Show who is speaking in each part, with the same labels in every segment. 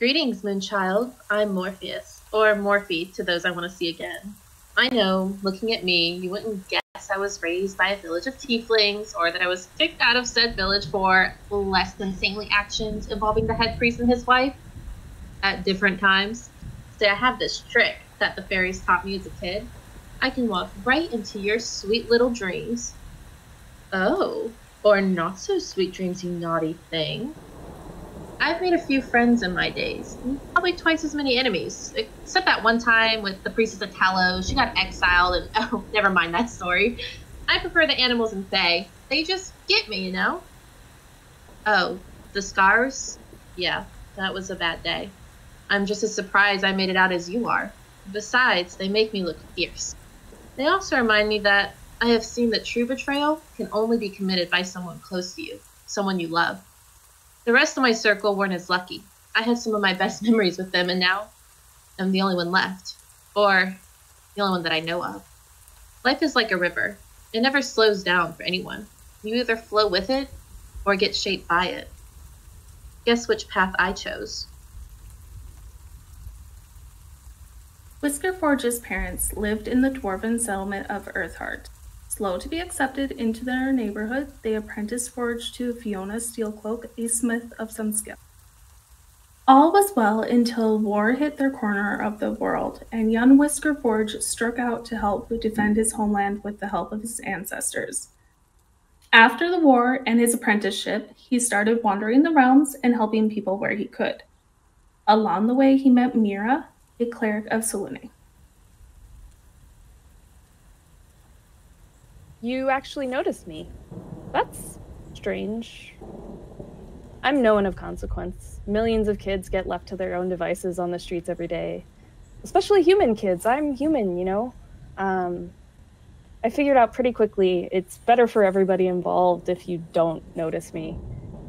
Speaker 1: Greetings, Moonchild. I'm Morpheus, or Morphe to those I want to see again. I know, looking at me, you wouldn't guess I was raised by a village of tieflings, or that I was kicked out of said village for less than saintly actions involving the head priest and his wife at different times. Say, I have this trick that the fairies taught me as a kid. I can walk right into your sweet little dreams. Oh, or not so sweet dreams, you naughty thing. I've made a few friends in my days, probably twice as many enemies. Except that one time with the priestess of Talos, she got exiled, and oh, never mind that story. I prefer the animals in Fae. They just get me, you know? Oh, the scars? Yeah, that was a bad day. I'm just as surprised I made it out as you are. Besides, they make me look fierce. They also remind me that I have seen that true betrayal can only be committed by someone close to you, someone you love. The rest of my circle weren't as lucky. I had some of my best memories with them, and now I'm the only one left. Or the only one that I know of. Life is like a river, it never slows down for anyone. You either flow with it or get shaped by it. Guess which path I chose.
Speaker 2: Whisker Forge's parents lived in the dwarven settlement of Earthheart. Slow to be accepted into their neighborhood, they apprenticed Forge to Fiona Steelcloak, a smith of some skill. All was well until war hit their corner of the world, and young Whisker Forge struck out to help defend his homeland with the help of his ancestors. After the war and his apprenticeship, he started wandering the realms and helping people where he could. Along the way, he met Mira, a cleric of Selûne.
Speaker 3: You actually noticed me. That's strange. I'm no one of consequence. Millions of kids get left to their own devices on the streets every day. Especially human kids. I'm human, you know? Um, I figured out pretty quickly it's better for everybody involved if you don't notice me.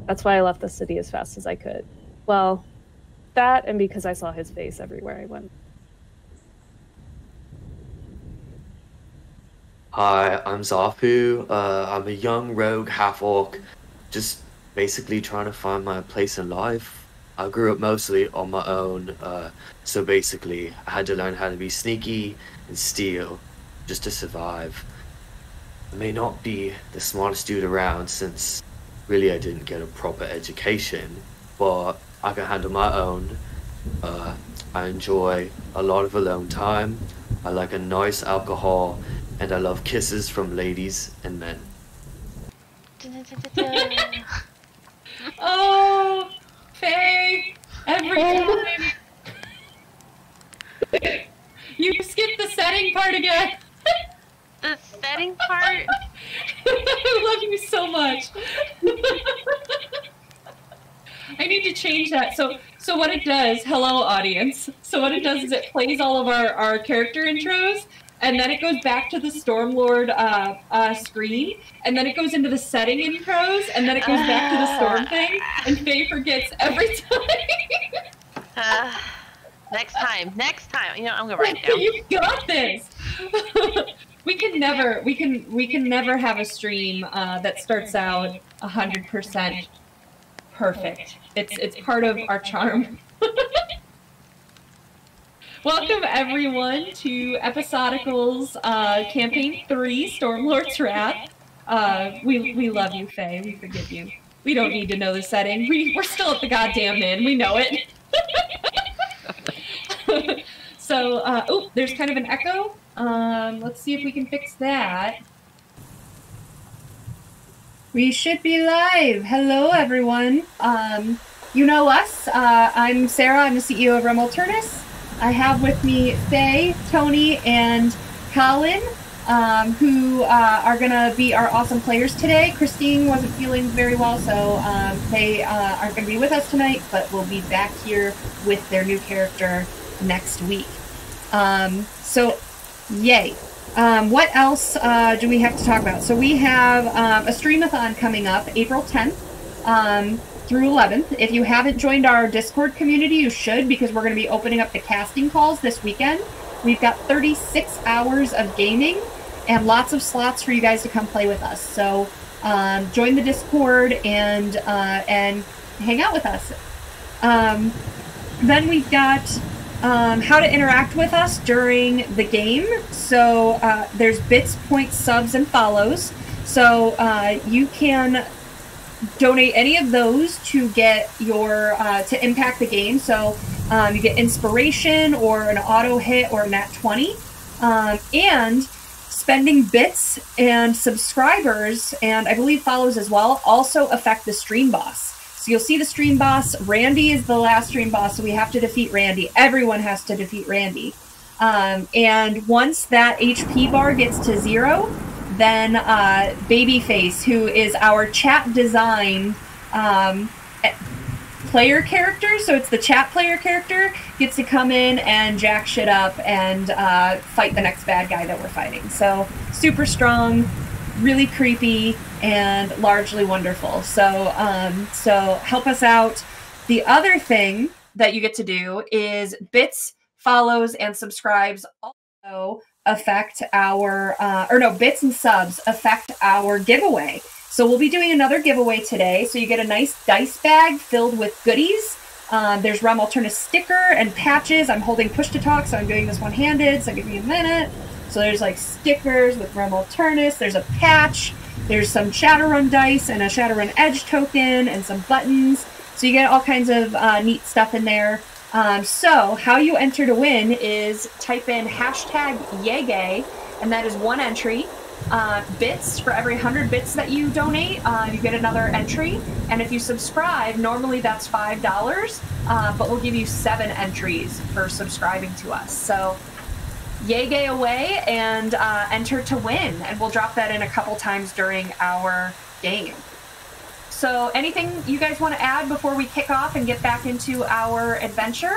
Speaker 3: That's why I left the city as fast as I could. Well, that and because I saw his face everywhere I went.
Speaker 4: Hi, I'm Zafu. Uh, I'm a young rogue half orc, just basically trying to find my place in life. I grew up mostly on my own, uh, so basically, I had to learn how to be sneaky and steal just to survive. I may not be the smartest dude around since really I didn't get a proper education, but I can handle my own. Uh, I enjoy a lot of alone time. I like a nice alcohol and I love kisses from ladies and men.
Speaker 5: oh, Faye! Every time! you skipped the setting part again!
Speaker 6: the setting part?
Speaker 5: I love you so much! I need to change that. So, so what it does, hello audience. So what it does is it plays all of our, our character intros, and then it goes back to the Stormlord uh, uh, screen, and then it goes into the setting intros, and then it goes back to the storm thing, and Faye forgets every time.
Speaker 6: uh, next time, next time. You know, I'm gonna write it down.
Speaker 5: You got this. we can never, we can, we can never have a stream uh, that starts out hundred percent perfect. It's it's part of our charm. Welcome everyone to Episodical's uh, Campaign 3, Stormlord's Wrath. Uh, we, we love you, Faye. We forgive you. We don't need to know the setting. We, we're still at the goddamn inn. We know it. so, uh, oh, there's kind of an echo. Um, let's see if we can fix that. We should be live. Hello, everyone. Um, you know us. Uh, I'm Sarah. I'm the CEO of Rem Alternis. I have with me Faye, Tony, and Colin, um, who uh, are going to be our awesome players today. Christine wasn't feeling very well, so um, they uh, aren't going to be with us tonight, but we'll be back here with their new character next week. Um, so, yay. Um, what else uh, do we have to talk about? So we have um, a streamathon coming up April 10th. Through 11th. If you haven't joined our Discord community, you should because we're going to be opening up the casting calls this weekend. We've got 36 hours of gaming and lots of slots for you guys to come play with us. So um, join the Discord and uh, and hang out with us. Um, then we've got um, how to interact with us during the game. So uh, there's bits, points, subs, and follows. So uh, you can donate any of those to get your uh, to impact the game. So um, you get inspiration or an auto hit or a nat twenty, um, and spending bits and subscribers and I believe follows as well also affect the stream boss. So you'll see the stream boss. Randy is the last stream boss, so we have to defeat Randy. Everyone has to defeat Randy. Um, and once that HP bar gets to zero, then uh, Babyface, who is our chat design um, player character, so it's the chat player character, gets to come in and jack shit up and uh, fight the next bad guy that we're fighting. So super strong, really creepy, and largely wonderful. So um, so help us out. The other thing that you get to do is bits, follows, and subscribes also affect our uh, or no bits and subs affect our giveaway. So we'll be doing another giveaway today. So you get a nice dice bag filled with goodies. Um, there's Rem Alternis sticker and patches. I'm holding push to talk, so I'm doing this one handed. So give me a minute. So there's like stickers with Rem Alternis. There's a patch. There's some Shadowrun dice and a Shadowrun Edge token and some buttons. So you get all kinds of uh, neat stuff in there. Um, so how you enter to win is type in hashtag Yege, and that is one entry. Uh, bits for every 100 bits that you donate, uh, you get another entry. And if you subscribe, normally that's $5, uh, but we'll give you seven entries for subscribing to us. So Yege away and uh, enter to win. And we'll drop that in a couple times during our game. So, anything you guys want to add before we kick off and get back into our adventure?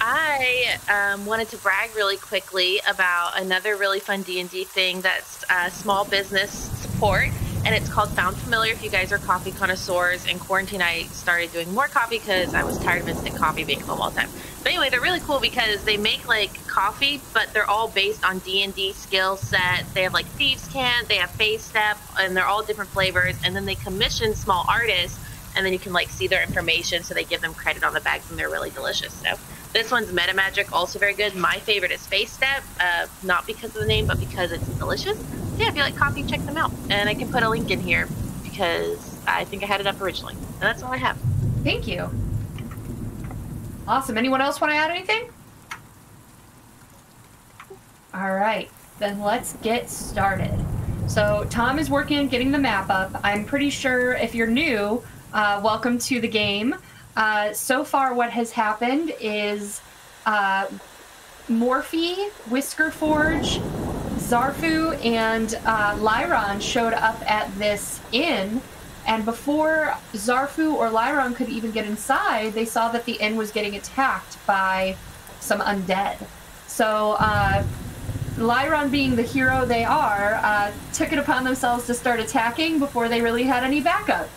Speaker 1: I um, wanted to brag really quickly about another really fun D and D thing that's uh, small business support, and it's called Found Familiar. If you guys are coffee connoisseurs, in quarantine I started doing more coffee because I was tired of instant coffee being home all the time. But anyway, they're really cool because they make like coffee, but they're all based on D and D skill set. They have like thieves' cant, they have Fey Step, and they're all different flavors. And then they commission small artists, and then you can like see their information, so they give them credit on the bags, and they're really delicious. So this one's Meta Magic, also very good. My favorite is Fey Step, uh, not because of the name, but because it's delicious. Yeah, if you like coffee, check them out. And I can put a link in here because I think I had it up originally. And that's all I have.
Speaker 5: Thank you. Awesome. Anyone else want to add anything? All right, then let's get started. So Tom is working on getting the map up. I'm pretty sure if you're new, uh, welcome to the game. Uh, so far, what has happened is uh, Morphe, Whisker Forge, Zarfu, and uh, Lyron showed up at this inn. And before Zarfu or Lyron could even get inside, they saw that the inn was getting attacked by some undead. So, uh, Lyron, being the hero they are, uh, took it upon themselves to start attacking before they really had any backup.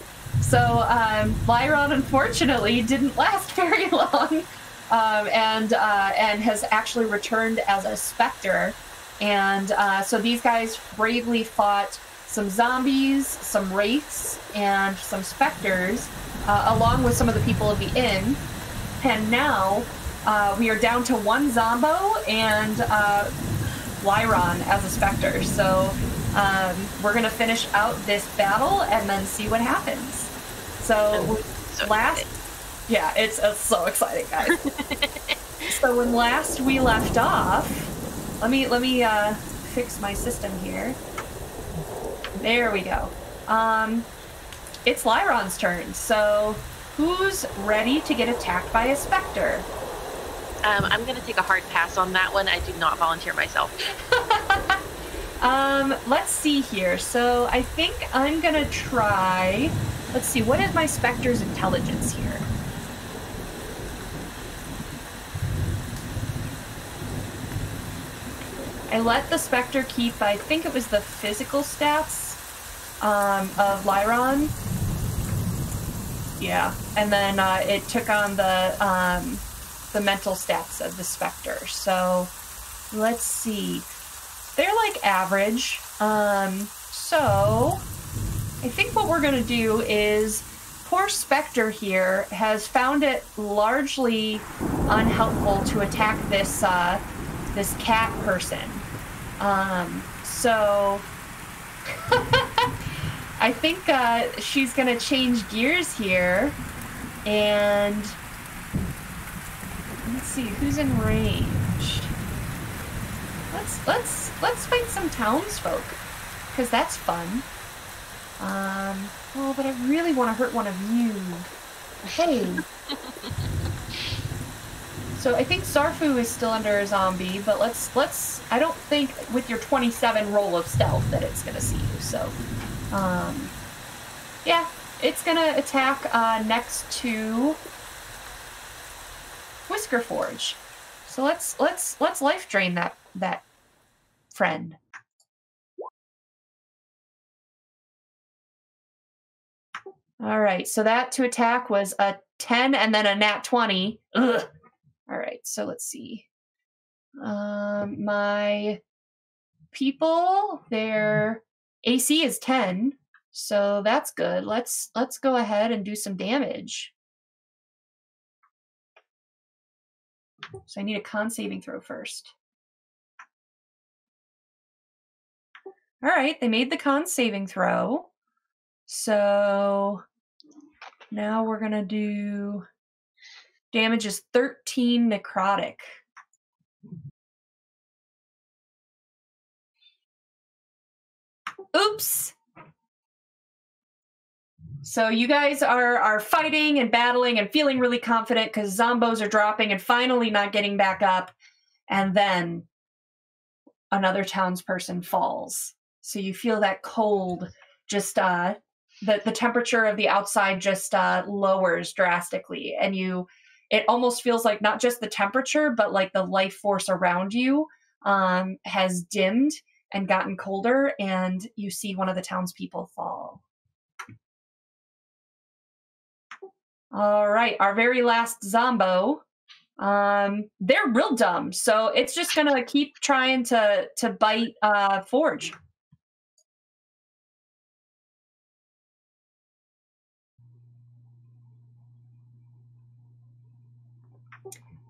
Speaker 5: So um, Lyron, unfortunately, didn't last very long, um, and uh, and has actually returned as a specter. And uh, so these guys bravely fought some zombies, some wraiths, and some specters, uh, along with some of the people of the inn. And now uh, we are down to one zombo and uh, Lyron as a specter. So um, we're gonna finish out this battle and then see what happens. So,
Speaker 1: so
Speaker 5: last, yeah, it's, it's so exciting, guys. so when last we left off, let me let me uh, fix my system here. There we go. Um, it's Lyron's turn. So who's ready to get attacked by a specter?
Speaker 1: Um, I'm going to take a hard pass on that one. I do not volunteer myself.
Speaker 5: um, let's see here. So I think I'm going to try. Let's see, what is my specter's intelligence here? I let the specter keep, I think it was the physical stats um, of Lyron. Yeah, and then uh, it took on the um, the mental stats of the specter. So let's see, they're like average. Um, so I think what we're going to do is poor Spectre here has found it largely unhelpful to attack this uh, this cat person. Um, so I think uh, she's gonna change gears here, and let's see who's in range. Let's let's let's fight some townsfolk, because that's fun. Um, oh, but I really want to hurt one of you. Hey. so I think Zarfu is still under a zombie, but let's let's. I don't think with your 27 roll of stealth that it's gonna see you. So, um, yeah, it's gonna attack uh, next to Whisker Forge. So let's let's let's life drain that that friend. All right, so that to attack was a 10 and then a nat 20. Ugh. All right, so let's see. Um, my people, their AC is 10, so that's good. Let's let's go ahead and do some damage. So I need a con saving throw first. All right, they made the con saving throw. So now we're going to do damage is 13 necrotic. Oops. So you guys are are fighting and battling and feeling really confident because zombos are dropping and finally not getting back up, and then another townsperson falls. So you feel that cold just uh the the temperature of the outside just uh lowers drastically and you it almost feels like not just the temperature but like the life force around you um has dimmed and gotten colder and you see one of the townspeople fall all right our very last zombo um they're real dumb so it's just gonna keep trying to to bite uh forge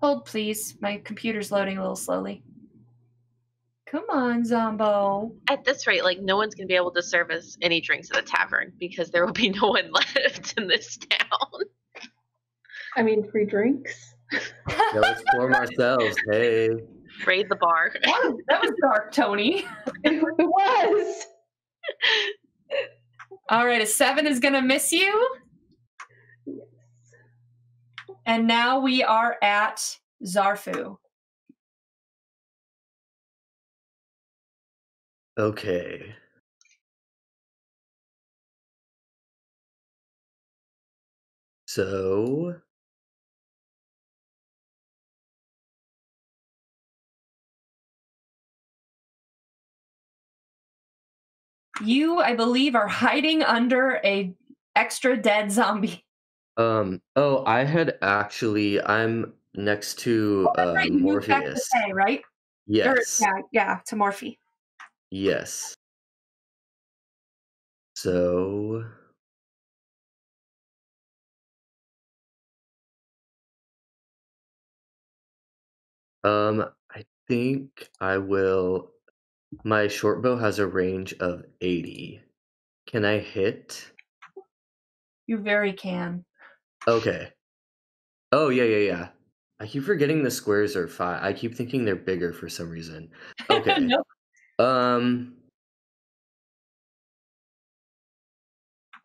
Speaker 5: Hold, please. My computer's loading a little slowly. Come on, Zombo.
Speaker 1: At this rate, like no one's gonna be able to serve us any drinks at the tavern because there will be no one left in this town.
Speaker 2: I mean, free drinks.
Speaker 4: Yeah, let's form ourselves. Hey.
Speaker 1: Raid the bar.
Speaker 5: Wow, that was dark, Tony.
Speaker 2: it was.
Speaker 5: All right, a seven is gonna miss you.
Speaker 2: Yes.
Speaker 5: And now we are at Zarfu.
Speaker 4: Okay. So
Speaker 5: You, I believe, are hiding under a extra dead zombie.
Speaker 4: Um. Oh, I had actually. I'm next to
Speaker 5: Oh,
Speaker 4: uh,
Speaker 5: right. To
Speaker 4: Morpheus.
Speaker 5: A, right? Or-
Speaker 4: Yes.
Speaker 5: yeah, yeah, to Morphe.
Speaker 4: Yes. So. Um, I think I will. My short bow has a range of 80. Can I hit?
Speaker 5: You very can.
Speaker 4: Okay. Oh, yeah, yeah, yeah. I keep forgetting the squares are five. I keep thinking they're bigger for some reason. Okay. Um,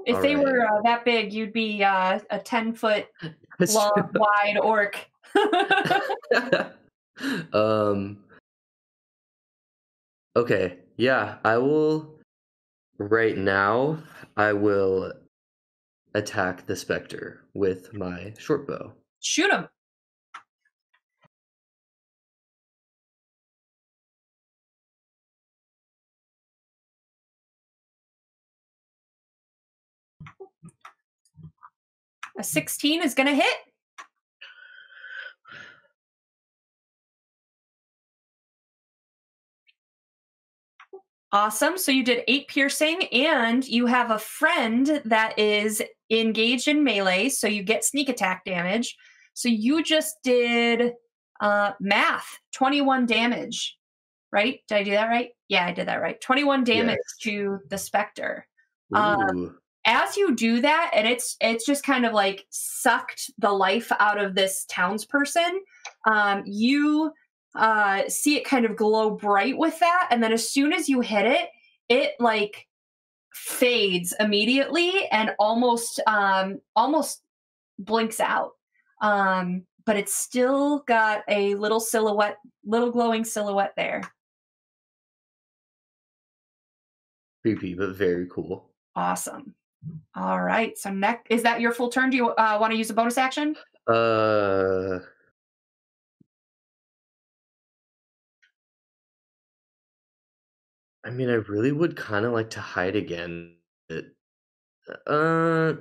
Speaker 5: If they
Speaker 4: All
Speaker 5: were uh, that big, you'd be uh, a 10 foot long, wide orc.
Speaker 4: um okay yeah i will right now i will attack the specter with my short bow
Speaker 5: Shoot him. A 16 is going to hit. Awesome. So you did eight piercing, and you have a friend that is engaged in melee, so you get sneak attack damage. So you just did uh, math, 21 damage, right? Did I do that right? Yeah, I did that right. 21 damage
Speaker 7: Yes.
Speaker 5: to the specter. Um,
Speaker 7: Ooh.
Speaker 5: As you do that and it's it's just kind of like sucked the life out of this townsperson um, you uh, see it kind of glow bright with that and then as soon as you hit it it like fades immediately and almost um, almost blinks out. Um, but it's still got a little silhouette little glowing silhouette there.
Speaker 4: Creepy, but very cool.
Speaker 5: awesome all right so next is that your full turn do you uh, want to use a bonus action
Speaker 4: Uh. I mean, I really would kind of like to hide again. but, Uh,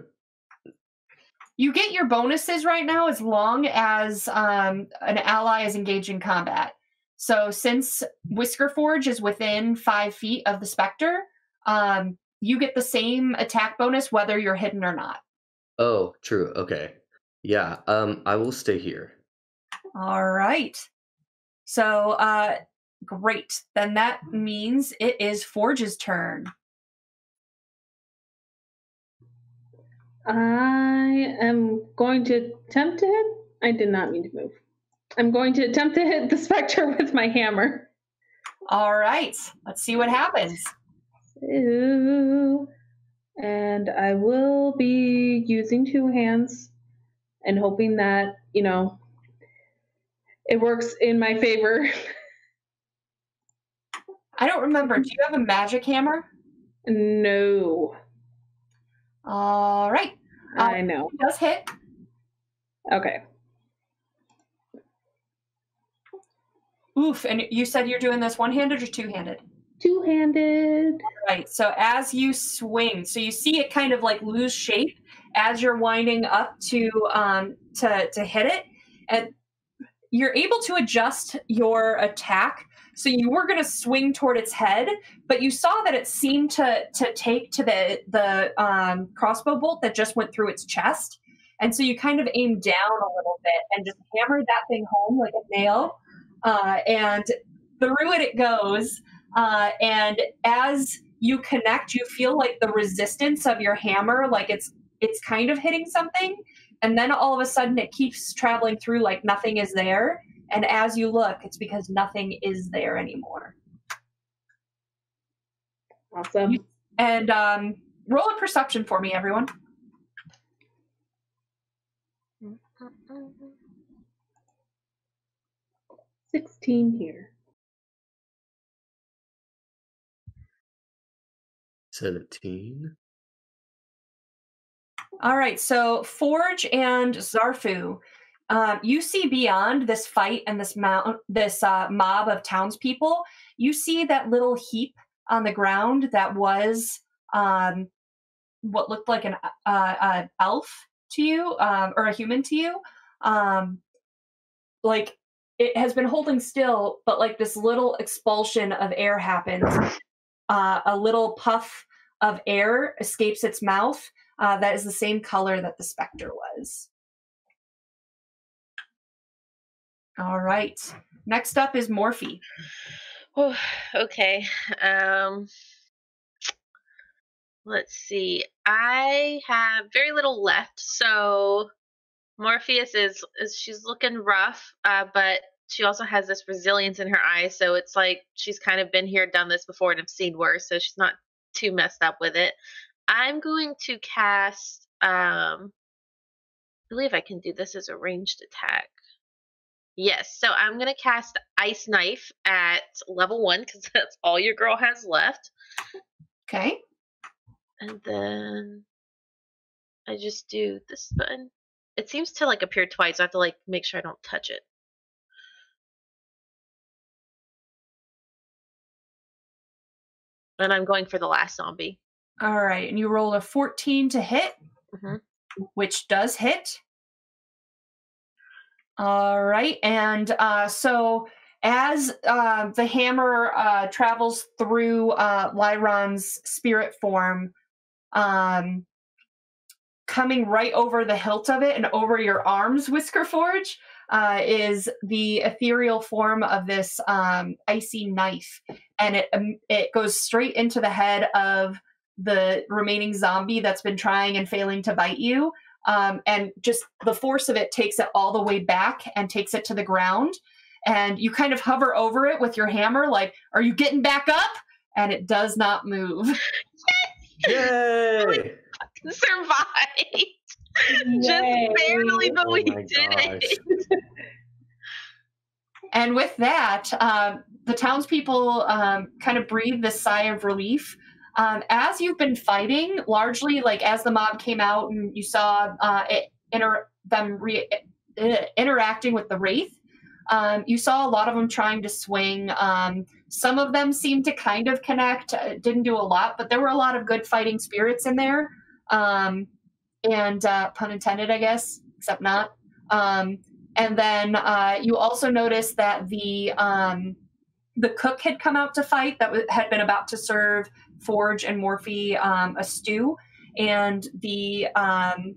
Speaker 5: You get your bonuses right now as long as um, an ally is engaged in combat. So since Whisker Forge is within five feet of the Spectre, um, you get the same attack bonus whether you're hidden or not.
Speaker 4: oh, true. Okay. Yeah. Um, I will stay here.
Speaker 5: All right. So uh, great. Then that means it is Forge's turn.
Speaker 8: I am going to attempt to hit. I did not mean to move. I'm going to attempt to hit the specter with my hammer.
Speaker 5: All right. Let's see what happens.
Speaker 8: Ooh. And I will be using two hands and hoping that, you know, it works in my favor.
Speaker 5: I don't remember. Do you have a magic hammer?
Speaker 8: no,
Speaker 5: All right.
Speaker 8: Uh, I know.
Speaker 5: It does hit.
Speaker 8: Okay.
Speaker 5: Oof. And you said you're doing this one handed or two handed?
Speaker 8: Two handed.
Speaker 5: Right. So as you swing, so you see it kind of like lose shape as you're winding up to um to to hit it, and you're able to adjust your attack. So you were going to swing toward its head, but you saw that it seemed to to take to the the um, crossbow bolt that just went through its chest, and so you kind of aimed down a little bit and just hammered that thing home like a nail, uh, and through it it goes. Uh, and as you connect, you feel like the resistance of your hammer, like it's it's kind of hitting something, and then all of a sudden it keeps traveling through like nothing is there. And as you look, it's because nothing is there anymore.
Speaker 8: Awesome.
Speaker 5: And um, roll a perception for me, everyone.
Speaker 8: Sixteen here.
Speaker 4: Seventeen.
Speaker 5: All right, so Forge and Zarfu, um, you see beyond this fight and this mount, this uh, mob of townspeople. You see that little heap on the ground that was um, what looked like an uh, uh, elf to you, um, or a human to you. Um, like it has been holding still, but like this little expulsion of air happens. Uh, a little puff of air escapes its mouth uh, that is the same color that the specter was. All right. Next up is Morphe.
Speaker 1: Oh, okay. Um, let's see. I have very little left, so Morpheus is, is she's looking rough, uh, but she also has this resilience in her eyes, so it's like she's kind of been here, done this before, and have seen worse, so she's not too messed up with it. I'm going to cast. Um, I believe I can do this as a ranged attack. Yes, so I'm gonna cast Ice Knife at level one because that's all your girl has left,
Speaker 5: Okay.
Speaker 1: and then I just do this button. It seems to like appear twice. I have to like make sure I don't touch it. And I'm going for the last zombie.
Speaker 5: All right. And you roll a 14 to hit,
Speaker 1: Mhm.
Speaker 5: which does hit. All right. And uh, so as uh, the hammer uh, travels through uh, Lyron's spirit form, um, coming right over the hilt of it and over your arms, Whisker Forge, uh, is the ethereal form of this um, icy knife, and it um, it goes straight into the head of the remaining zombie that's been trying and failing to bite you. Um, and just the force of it takes it all the way back and takes it to the ground. And you kind of hover over it with your hammer, like, "Are you getting back up?" And it does not move.
Speaker 4: Yay!
Speaker 1: Survived. Just barely, but we
Speaker 4: Oh my
Speaker 1: did
Speaker 4: gosh.
Speaker 1: it.
Speaker 5: And with that, um, the townspeople um, kind of breathe this sigh of relief. Um, as you've been fighting, largely like as the mob came out and you saw uh, it, inter- them re- uh, interacting with the wraith, um, you saw a lot of them trying to swing. Um, some of them seemed to kind of connect, uh, didn't do a lot, but there were a lot of good fighting spirits in there. Um, and uh, pun intended, I guess, except not. Um, and then uh, you also notice that the um, the cook had come out to fight that had been about to serve Forge and Morphe um, a stew, and the um,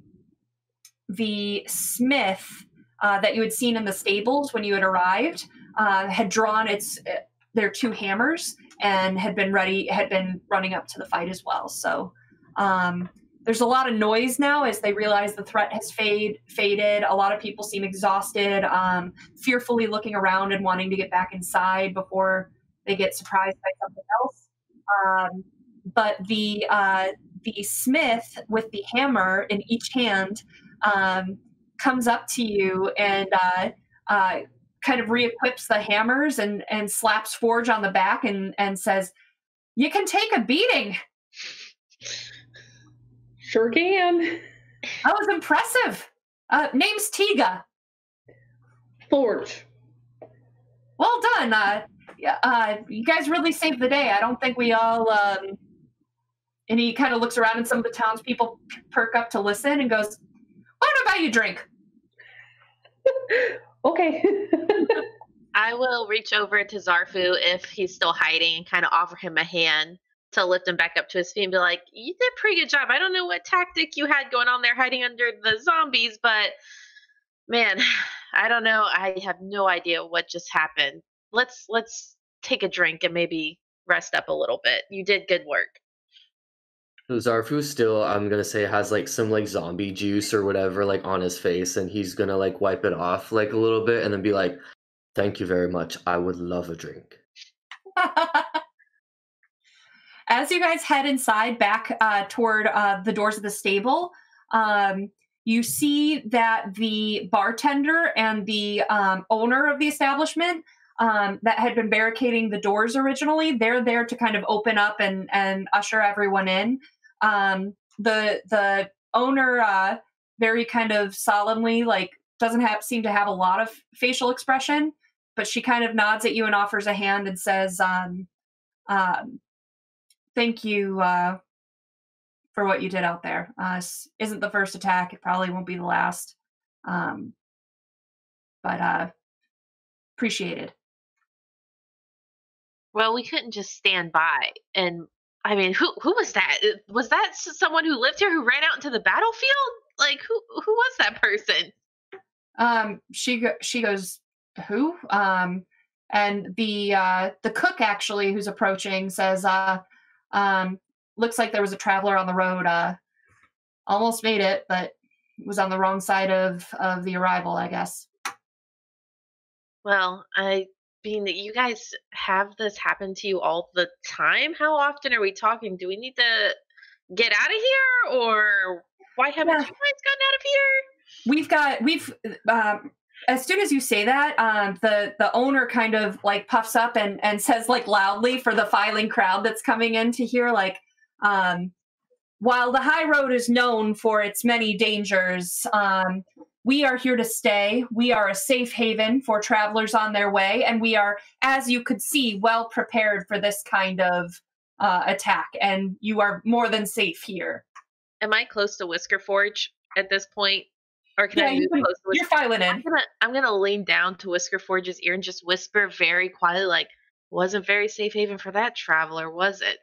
Speaker 5: the smith uh, that you had seen in the stables when you had arrived uh, had drawn its uh, their two hammers and had been ready had been running up to the fight as well. So. Um, there's a lot of noise now as they realize the threat has fade, faded. A lot of people seem exhausted, um, fearfully looking around and wanting to get back inside before they get surprised by something else. Um, but the uh, the smith with the hammer in each hand um, comes up to you and uh, uh, kind of re-equips the hammers and and slaps Forge on the back and and says, "You can take a beating."
Speaker 2: Sure can.
Speaker 5: That was impressive. Uh, name's Tiga.
Speaker 2: Forge.
Speaker 5: Well done. Uh, yeah, uh, you guys really saved the day. I don't think we all. Um... And he kind of looks around, and some of the townspeople p- perk up to listen and goes, "Why don't I buy you a drink?"
Speaker 2: Okay.
Speaker 1: I will reach over to Zarfu if he's still hiding and kind of offer him a hand to lift him back up to his feet and be like, You did a pretty good job. I don't know what tactic you had going on there hiding under the zombies, but man, I don't know. I have no idea what just happened. Let's let's take a drink and maybe rest up a little bit. You did good work.
Speaker 4: Zarfu still, I'm gonna say, has like some like zombie juice or whatever like on his face, and he's gonna like wipe it off like a little bit, and then be like, "Thank you very much. I would love a drink."
Speaker 5: As you guys head inside back uh, toward uh, the doors of the stable, um, you see that the bartender and the um, owner of the establishment um, that had been barricading the doors originally, they're there to kind of open up and, and usher everyone in. Um, the the owner uh, very kind of solemnly like doesn't have seem to have a lot of facial expression, but she kind of nods at you and offers a hand and says, um, um, thank you uh, for what you did out there. Uh, this isn't the first attack. It probably won't be the last. Um, but uh, appreciated.
Speaker 1: Well, we couldn't just stand by and I mean, who who was that? Uh, Was that someone who lived here who ran out into the battlefield? Like who who was that person?
Speaker 5: Um, she she goes, who? Um, and the uh, the cook actually, who's approaching, says, uh, um, looks like there was a traveler on the road. Uh, almost made it, but was on the wrong side of of the arrival, I guess.
Speaker 1: Well, I mean, you guys have this happen to you all the time. How often are we talking? Do we need to get out of here, or why haven't
Speaker 5: Yeah.
Speaker 1: you guys gotten out of here?
Speaker 5: we've got we've um as soon as you say that um the the owner kind of like puffs up and and says like loudly for the filing crowd that's coming in to hear like um while the high road is known for its many dangers um we are here to stay. We are a safe haven for travelers on their way and we are as you could see well prepared for this kind of uh, attack and you are more than safe here.
Speaker 1: Am I close to Whisker Forge at this point, or can
Speaker 5: yeah
Speaker 1: I
Speaker 5: you
Speaker 1: move
Speaker 5: can,
Speaker 1: close to
Speaker 5: you're filing
Speaker 1: I'm
Speaker 5: in
Speaker 1: gonna I'm gonna lean down to Whisker Forge's ear and just whisper very quietly, like, "Wasn't very safe haven for that traveler, was it?"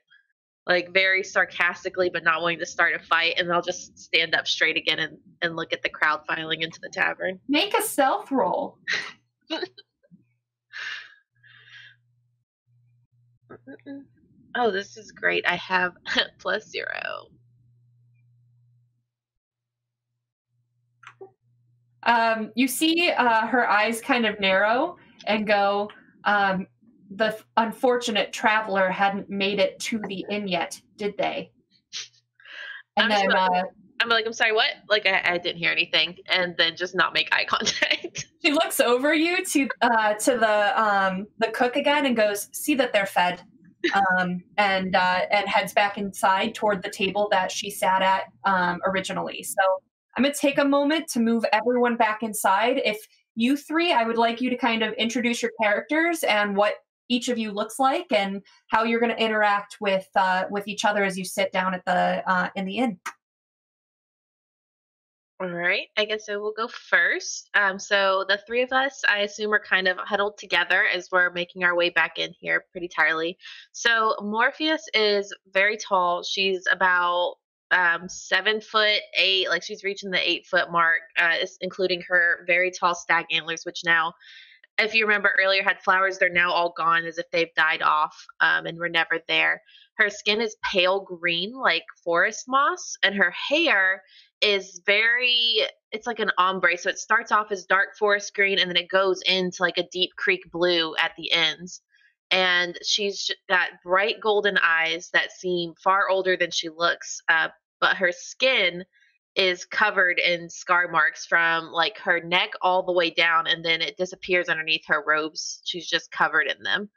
Speaker 1: like very sarcastically, but not wanting to start a fight. And I'll just stand up straight again and, and look at the crowd filing into the tavern.
Speaker 5: Make a stealth roll.
Speaker 1: Oh, this is great. I have plus zero.
Speaker 5: Um, you see uh, her eyes kind of narrow and go, um, the unfortunate traveler hadn't made it to the inn yet, did they? And
Speaker 1: I'm
Speaker 5: then, uh,
Speaker 1: I'm like, I'm sorry, what? Like, I, I didn't hear anything. And then just not make eye contact.
Speaker 5: she looks over you to uh, to the um, the cook again and goes, "See that they're fed," um, and uh, and heads back inside toward the table that she sat at um, originally. So I'm gonna take a moment to move everyone back inside. If you three, I would like you to kind of introduce your characters and what each of you looks like and how you're going to interact with uh, with each other as you sit down at the uh, in the inn.
Speaker 1: All right, I guess I will go first. Um, so the three of us, I assume, are kind of huddled together as we're making our way back in here pretty tirely. So Morpheus is very tall. She's about um, seven foot eight, like she's reaching the eight foot mark, uh, including her very tall stag antlers, which now, if you remember earlier, had flowers. They're now all gone as if they've died off um, and were never there. Her skin is pale green, like forest moss, and her hair is very it's like an ombre so it starts off as dark forest green and then it goes into like a deep creek blue at the ends and she's got bright golden eyes that seem far older than she looks uh, but her skin is covered in scar marks from like her neck all the way down and then it disappears underneath her robes she's just covered in them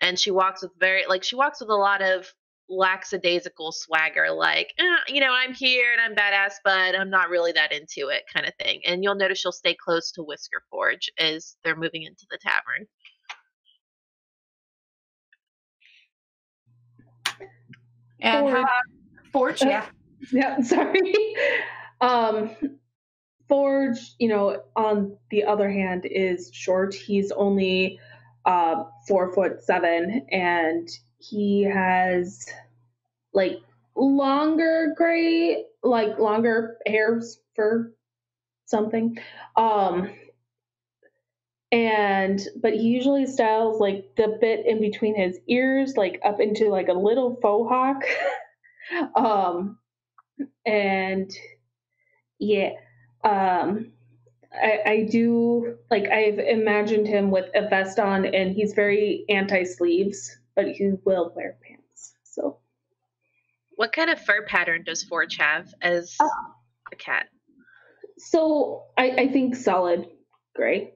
Speaker 1: and she walks with very like she walks with a lot of lackadaisical swagger, like, eh, you know, I'm here and I'm badass, but I'm not really that into it, kind of thing. And you'll notice she'll stay close to Whisker Forge as they're moving into the tavern.
Speaker 5: And
Speaker 2: Forge.
Speaker 5: Forge, yeah.
Speaker 2: Yeah, sorry. um, Forge, you know, on the other hand, is short. He's only uh, four foot seven, and he has like longer gray, like longer hairs for something. Um, and but he usually styles like the bit in between his ears, like up into like a little faux hawk. um, and yeah um I, I do like I've imagined him with a vest on and he's very anti sleeves, but he will wear pants. So
Speaker 1: What kind of fur pattern does Forge have as
Speaker 2: Uh,
Speaker 1: a cat?
Speaker 2: so I, I think solid gray.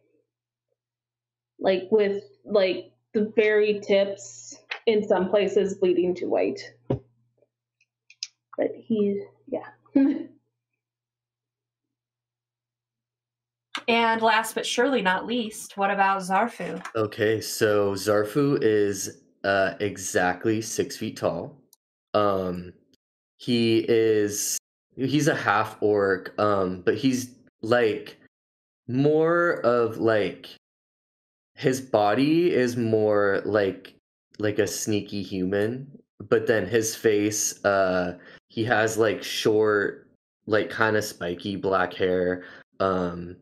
Speaker 2: Like with like the very tips in some places leading to white. But he yeah.
Speaker 5: And last but surely not least, what about Zarfu?
Speaker 4: Okay, so Zarfu is uh, exactly six feet tall. Um, he is he's a half orc, um, but he's like more of like his body is more like like a sneaky human, but then his face, uh, he has like short, like kind of spiky black hair. Um,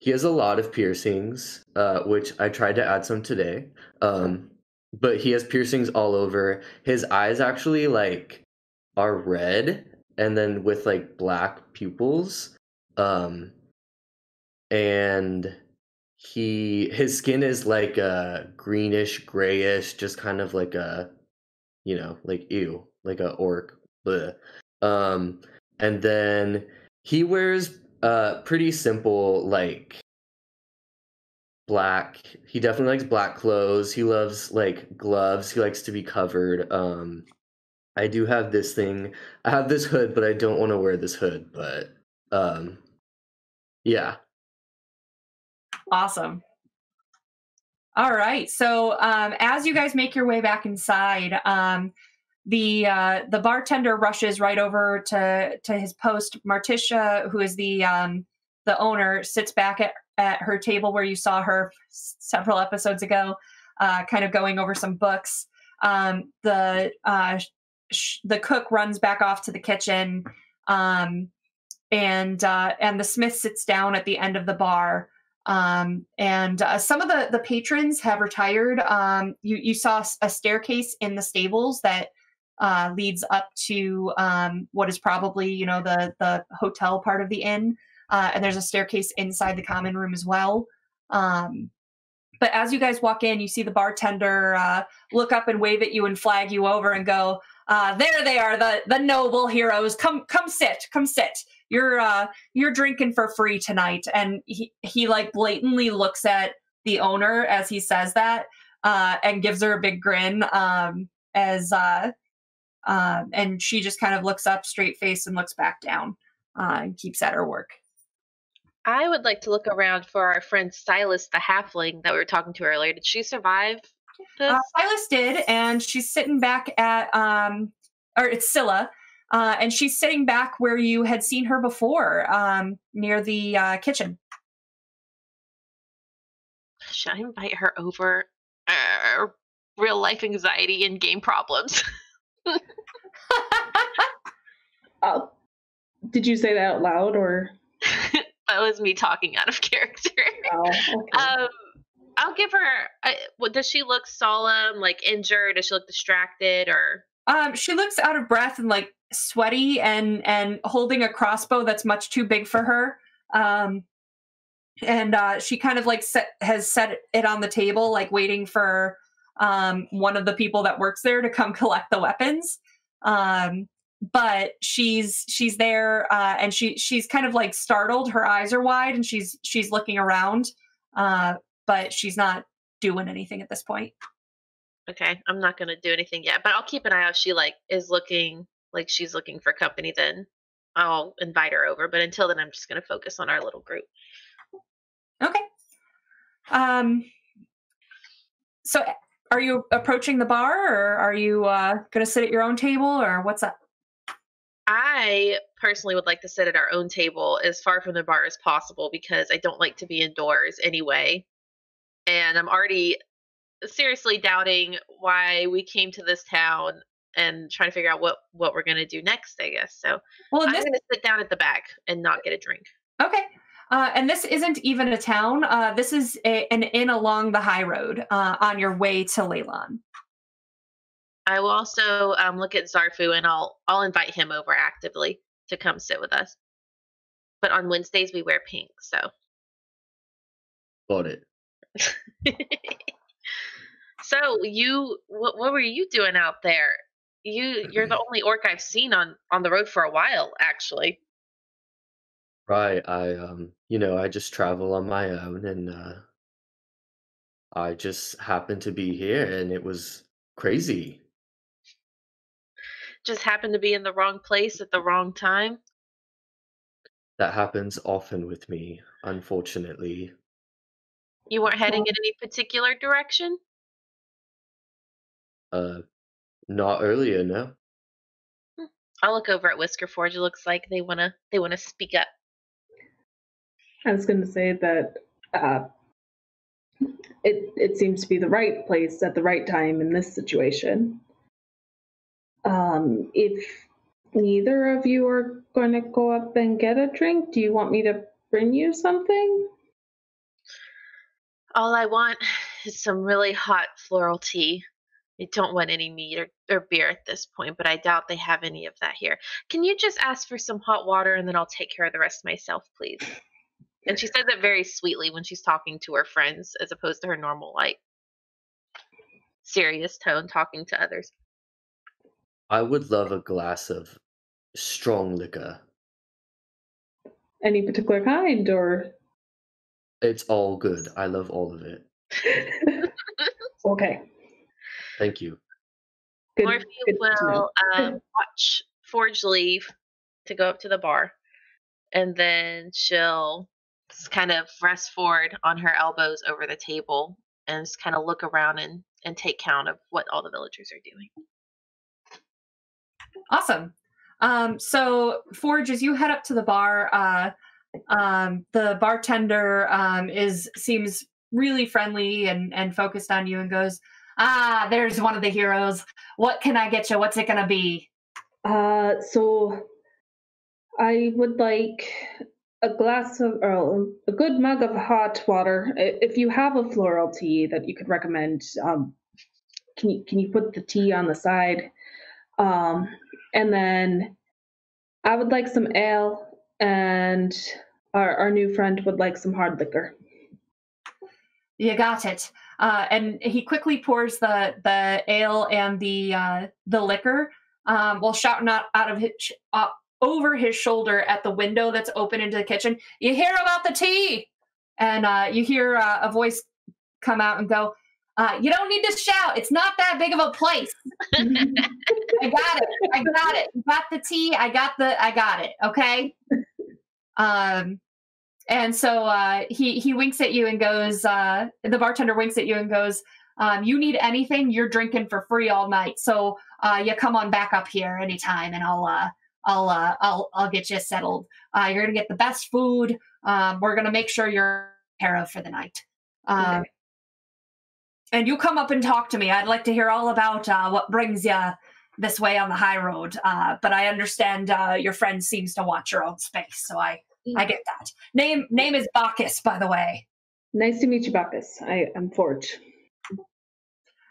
Speaker 4: he has a lot of piercings, uh, which I tried to add some today. Um, but he has piercings all over. His eyes actually like are red and then with like black pupils. Um, and he his skin is like a greenish grayish, just kind of like a you know, like ew, like a orc. Bleh. Um, and then he wears uh pretty simple like black he definitely likes black clothes he loves like gloves he likes to be covered um i do have this thing i have this hood but i don't want to wear this hood but um yeah
Speaker 5: Awesome. All right. So um, as you guys make your way back inside, um, the uh, the bartender rushes right over to to his post. Marticia, who is the um, the owner, sits back at, at her table where you saw her several episodes ago, uh, kind of going over some books. Um, the uh, the cook runs back off to the kitchen, um, and uh, and the smith sits down at the end of the bar. Um, and uh, some of the the patrons have retired. Um, you you saw a staircase in the stables that uh, leads up to um, what is probably you know the the hotel part of the inn, uh, and there's a staircase inside the common room as well. Um, but as you guys walk in, you see the bartender uh, look up and wave at you and flag you over and go, uh, "There they are, the the noble heroes. Come come sit, come sit. You're uh, you're drinking for free tonight." And he he like blatantly looks at the owner as he says that uh, and gives her a big grin um, as uh, uh, and she just kind of looks up straight face and looks back down uh, and keeps at her work.
Speaker 1: I would like to look around for our friend Silas the halfling that we were talking to earlier. Did she survive this?
Speaker 5: Uh, Silas did, and she's sitting back at, um, or it's Scylla, uh, and she's sitting back where you had seen her before, um, near the uh, kitchen.
Speaker 1: Should I invite her over? Uh, real life anxiety and game problems.
Speaker 2: Oh, did you say that out loud or?
Speaker 1: that was me talking out of character.
Speaker 2: Oh, okay.
Speaker 1: um, I'll give her. Uh, what does she look solemn, like injured? Does she look distracted, or
Speaker 5: Um, she looks out of breath and like sweaty and and holding a crossbow that's much too big for her. Um, and uh, she kind of like set, has set it on the table, like waiting for um, one of the people that works there to come collect the weapons. Um, but she's she's there uh, and she she's kind of like startled. Her eyes are wide and she's she's looking around, uh, but she's not doing anything at this point.
Speaker 1: Okay? I'm not gonna do anything yet, but I'll keep an eye out. If she like is looking like she's looking for company, then I'll invite her over. But until then, I'm just gonna focus on our little group.
Speaker 5: Okay. Um. So, are you approaching the bar, or are you uh, going to sit at your own table, or what's up?
Speaker 1: I personally would like to sit at our own table as far from the bar as possible because I don't like to be indoors anyway. And I'm already seriously doubting why we came to this town and trying to figure out what what we're going to do next, I guess. So
Speaker 5: Well,
Speaker 1: I'm going to sit down at the back and not get a drink.
Speaker 5: okay. Uh, and this isn't even a town. Uh, this is a, an inn along the high road uh, on your way to Leilon.
Speaker 1: I will also um, look at Zarfu and I'll I'll invite him over actively to come sit with us. But on Wednesdays we wear pink, so
Speaker 4: Got it.
Speaker 1: so you what what were you doing out there? You you're the only orc I've seen on on the road for a while, actually.
Speaker 4: Right. I um you know, I just travel on my own and uh I just happened to be here and it was crazy.
Speaker 1: Just happened to be in the wrong place at the wrong time.
Speaker 4: That happens often with me, unfortunately.
Speaker 1: You weren't heading in any particular direction.
Speaker 4: Uh not earlier, no.
Speaker 1: I'll look over at Whisker Forge. It looks like they wanna they wanna speak up.
Speaker 2: I was going to say that uh, it it seems to be the right place at the right time in this situation. Um, if neither of you are going to go up and get a drink, do you want me to bring you something?
Speaker 1: All I want is some really hot floral tea. I don't want any meat or, or beer at this point, but I doubt they have any of that here. Can you just ask for some hot water and then I'll take care of the rest myself, please? And she says it very sweetly when she's talking to her friends, as opposed to her normal, like, serious tone talking to others.
Speaker 4: I would love a glass of strong liquor.
Speaker 2: Any particular kind, or
Speaker 4: It's all good. I love all of it.
Speaker 2: okay?
Speaker 4: Thank you.
Speaker 2: Good,
Speaker 1: Morphe
Speaker 2: good
Speaker 1: will um, watch Forge leave to go up to the bar, and then she'll just kind of rest forward on her elbows over the table and just kind of look around and, and take count of what all the villagers are doing.
Speaker 5: Awesome. Um, so, Forge, as you head up to the bar, uh, um, the bartender um, is seems really friendly and, and focused on you and goes, Ah, there's one of the heroes. What can I get you? What's it gonna be?
Speaker 2: Uh, so I would like a glass of or a good mug of hot water. If you have a floral tea that you could recommend, um, can you can you put the tea on the side? Um, and then I would like some ale, and our our new friend would like some hard liquor.
Speaker 5: You got it. Uh, and he quickly pours the the ale and the uh, the liquor um, while shouting out, out of his uh, over his shoulder at the window that's open into the kitchen. You hear about the tea, and uh, you hear uh, a voice come out and go. Uh, you don't need to shout. It's not that big of a place. I got it. I got it. You got the tea. I got the. I got it. Okay. Um, and so uh, he he winks at you and goes. Uh, the bartender winks at you and goes. Um, you need anything? You're drinking for free all night. So uh, you come on back up here anytime, and I'll uh, I'll uh, I'll I'll get you settled. Uh, you're gonna get the best food. Um, we're gonna make sure you're care of for the night. Um, And you come up and talk to me. I'd like to hear all about uh, what brings you this way on the high road. Uh, but I understand uh, your friend seems to want your own space, so I I get that. Name name is Bacchus, by the way.
Speaker 2: Nice to meet you, Bacchus. I am Forge.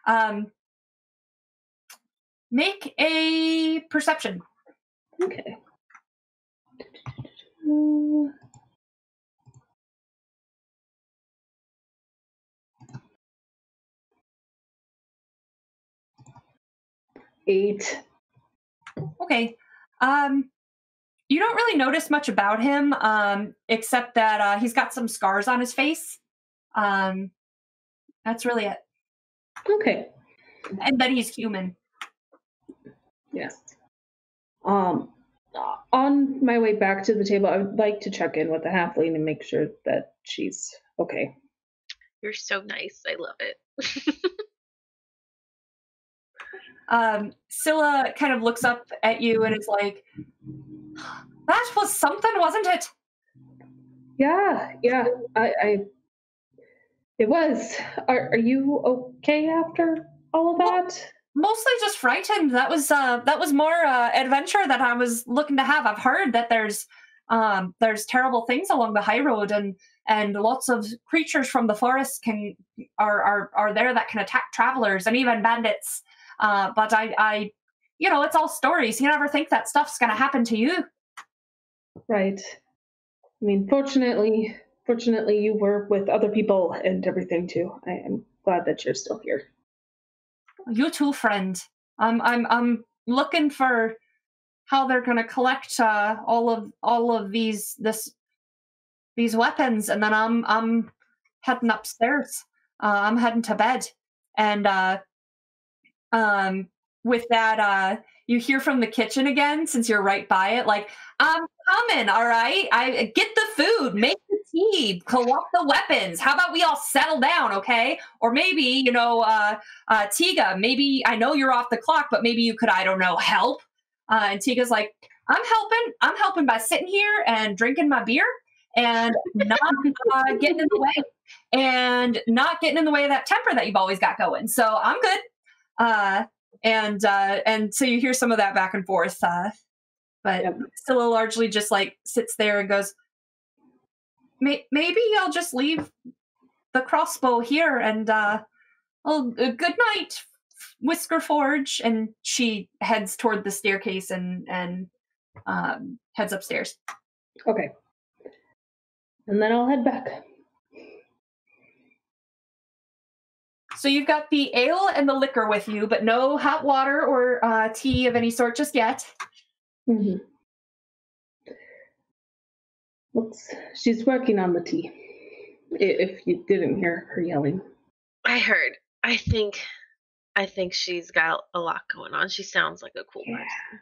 Speaker 5: Um, make a perception.
Speaker 2: Okay. Eight.
Speaker 5: Okay. Um, you don't really notice much about him, um, except that uh, he's got some scars on his face. Um, that's really it.
Speaker 2: Okay.
Speaker 5: And that he's human.
Speaker 2: Yes. Um, on my way back to the table, I would like to check in with the halfling and make sure that she's okay.
Speaker 1: You're so nice. I love it.
Speaker 5: Um, Scylla kind of looks up at you and is like, "That was something, wasn't it?"
Speaker 2: Yeah, yeah. I, I it was. Are are you okay after all of that?
Speaker 5: Mostly just frightened. That was uh, that was more uh, adventure that I was looking to have. I've heard that there's um, there's terrible things along the high road and and lots of creatures from the forest can are are are there that can attack travelers and even bandits. Uh, but I, I, you know, it's all stories. You never think that stuff's going to happen to you.
Speaker 2: Right. I mean, fortunately, fortunately, you were with other people and everything too. I am glad that you're still here.
Speaker 5: You too, friend. I'm, I'm, I'm looking for how they're going to collect uh, all of all of these this these weapons, and then I'm I'm heading upstairs. Uh, I'm heading to bed, and uh, um, with that, uh, you hear from the kitchen again since you're right by it. Like I'm coming, all right. I get the food, make the tea, collect the weapons. How about we all settle down, okay? Or maybe you know, uh, uh, Tiga. Maybe I know you're off the clock, but maybe you could, I don't know, help. Uh, and Tiga's like, I'm helping. I'm helping by sitting here and drinking my beer and not uh, getting in the way and not getting in the way of that temper that you've always got going. So I'm good. Uh, and uh, and so you hear some of that back and forth. Uh, but
Speaker 2: Yep.
Speaker 5: Scylla largely just like sits there and goes, maybe I'll just leave the crossbow here and uh, well, good night, Whisker Forge. And she heads toward the staircase and and um, heads upstairs.
Speaker 2: Okay. And then I'll head back.
Speaker 5: So you've got the ale and the liquor with you, but no hot water or uh, tea of any sort just yet.
Speaker 2: hmm Looks, she's working on the tea. If you didn't hear her yelling.
Speaker 1: I heard. I think. I think she's got a lot going on. She sounds like a cool
Speaker 2: Yeah.
Speaker 1: person.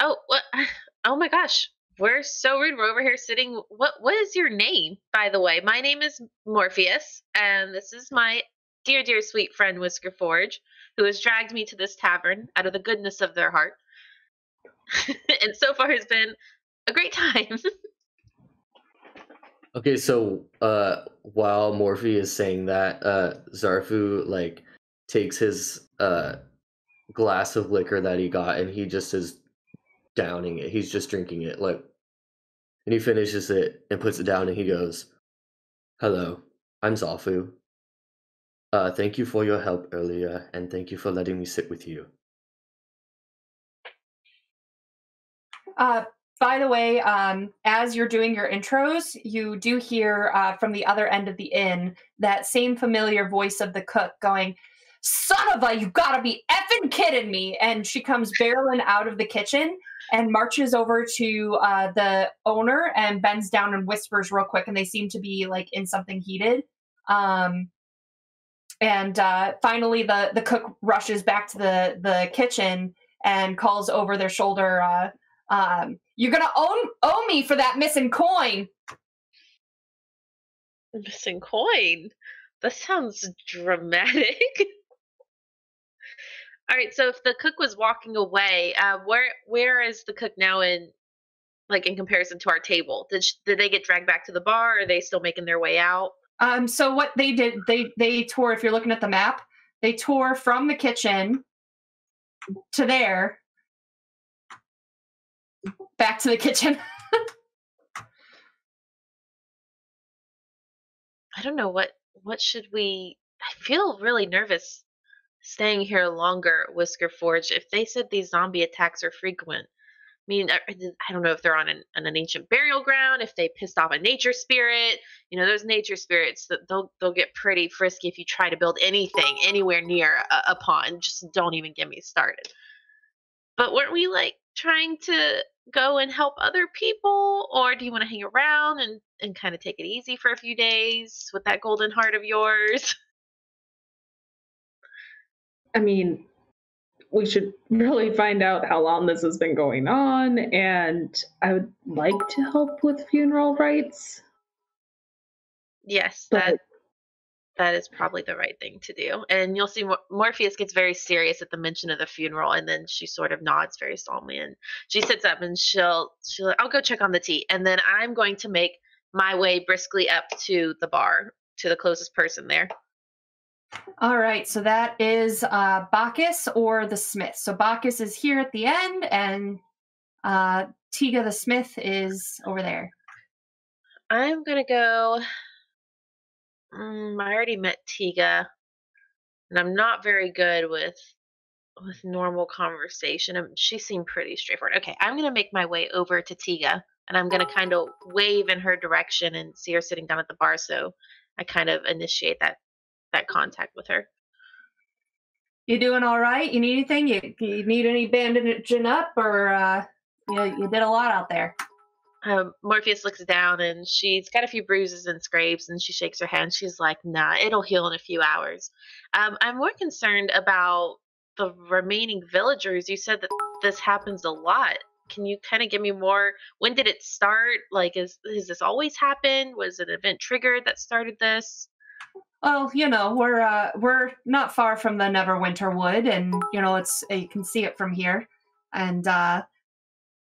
Speaker 1: Oh, what? Oh my gosh. We're so rude. We're over here sitting. What? What is your name, by the way? My name is Morpheus, and this is my dear, dear, sweet friend Whisker Forge, who has dragged me to this tavern out of the goodness of their heart, and so far has been a great time.
Speaker 4: Okay, so uh while Morphe is saying that, uh Zarfu like takes his uh glass of liquor that he got and he just is downing it. He's just drinking it like and he finishes it and puts it down and he goes, "Hello, I'm Zafu. Uh thank you for your help earlier and thank you for letting me sit with you."
Speaker 5: Uh, by the way, um, as you're doing your intros, you do hear uh, from the other end of the inn that same familiar voice of the cook going, Son of a, you gotta be effing kidding me. And she comes barreling out of the kitchen and marches over to uh, the owner and bends down and whispers real quick. And they seem to be like in something heated. Um, and uh, finally, the, the cook rushes back to the, the kitchen and calls over their shoulder, uh, um, you're gonna owe, owe me for that missing coin.
Speaker 1: Missing coin. That sounds dramatic. All right, so if the cook was walking away, uh, where where is the cook now in, like in comparison to our table? Did did they get dragged back to the bar? Are they still making their way out?
Speaker 5: Um, so what they did, they they tore. If you're looking at the map, they tore from the kitchen to there, back to the kitchen.
Speaker 1: I don't know what what should we. I feel really nervous staying here longer, Whisker Forge. If they said these zombie attacks are frequent, mean, uh, I, I don't know if they're on an, on an ancient burial ground, if they pissed off a nature spirit. You know, those nature spirits they'll they'll get pretty frisky if you try to build anything anywhere near a, a pond. Just don't even get me started. But weren't we like trying to go and help other people, or do you want to hang around and and kind of take it easy for a few days with that golden heart of yours?
Speaker 2: I mean, we should really find out how long this has been going on, and I would like to help with funeral rites.
Speaker 1: Yes,
Speaker 2: But-
Speaker 1: that that is probably the right thing to do. And you'll see Mor- Morpheus gets very serious at the mention of the funeral, and then she sort of nods very solemnly, and she sits up and she'll she'll I'll go check on the tea, and then I'm going to make my way briskly up to the bar to the closest person there.
Speaker 5: All right, so that is uh, Bacchus or the Smith. So Bacchus is here at the end, and uh, Tiga the Smith is over there.
Speaker 1: I'm gonna go. Mm, I already met Tiga, and I'm not very good with with normal conversation. Um, she seemed pretty straightforward. Okay, I'm gonna make my way over to Tiga, and I'm gonna kind of wave in her direction and see her sitting down at the bar. So I kind of initiate that that contact with her.
Speaker 5: You doing all right? You need anything? You, you need any bandaging up, or uh, you, you did a lot out there?
Speaker 1: um, Morpheus looks down and she's got a few bruises and scrapes and she shakes her head. She's like, nah, it'll heal in a few hours. Um, I'm more concerned about the remaining villagers. You said that this happens a lot. Can you kind of give me more? When did it start? Like, is has this always happened? Was an event triggered that started this?
Speaker 5: Well, you know, we're uh, we're not far from the Neverwinter Wood, and you know, it's you can see it from here, and uh,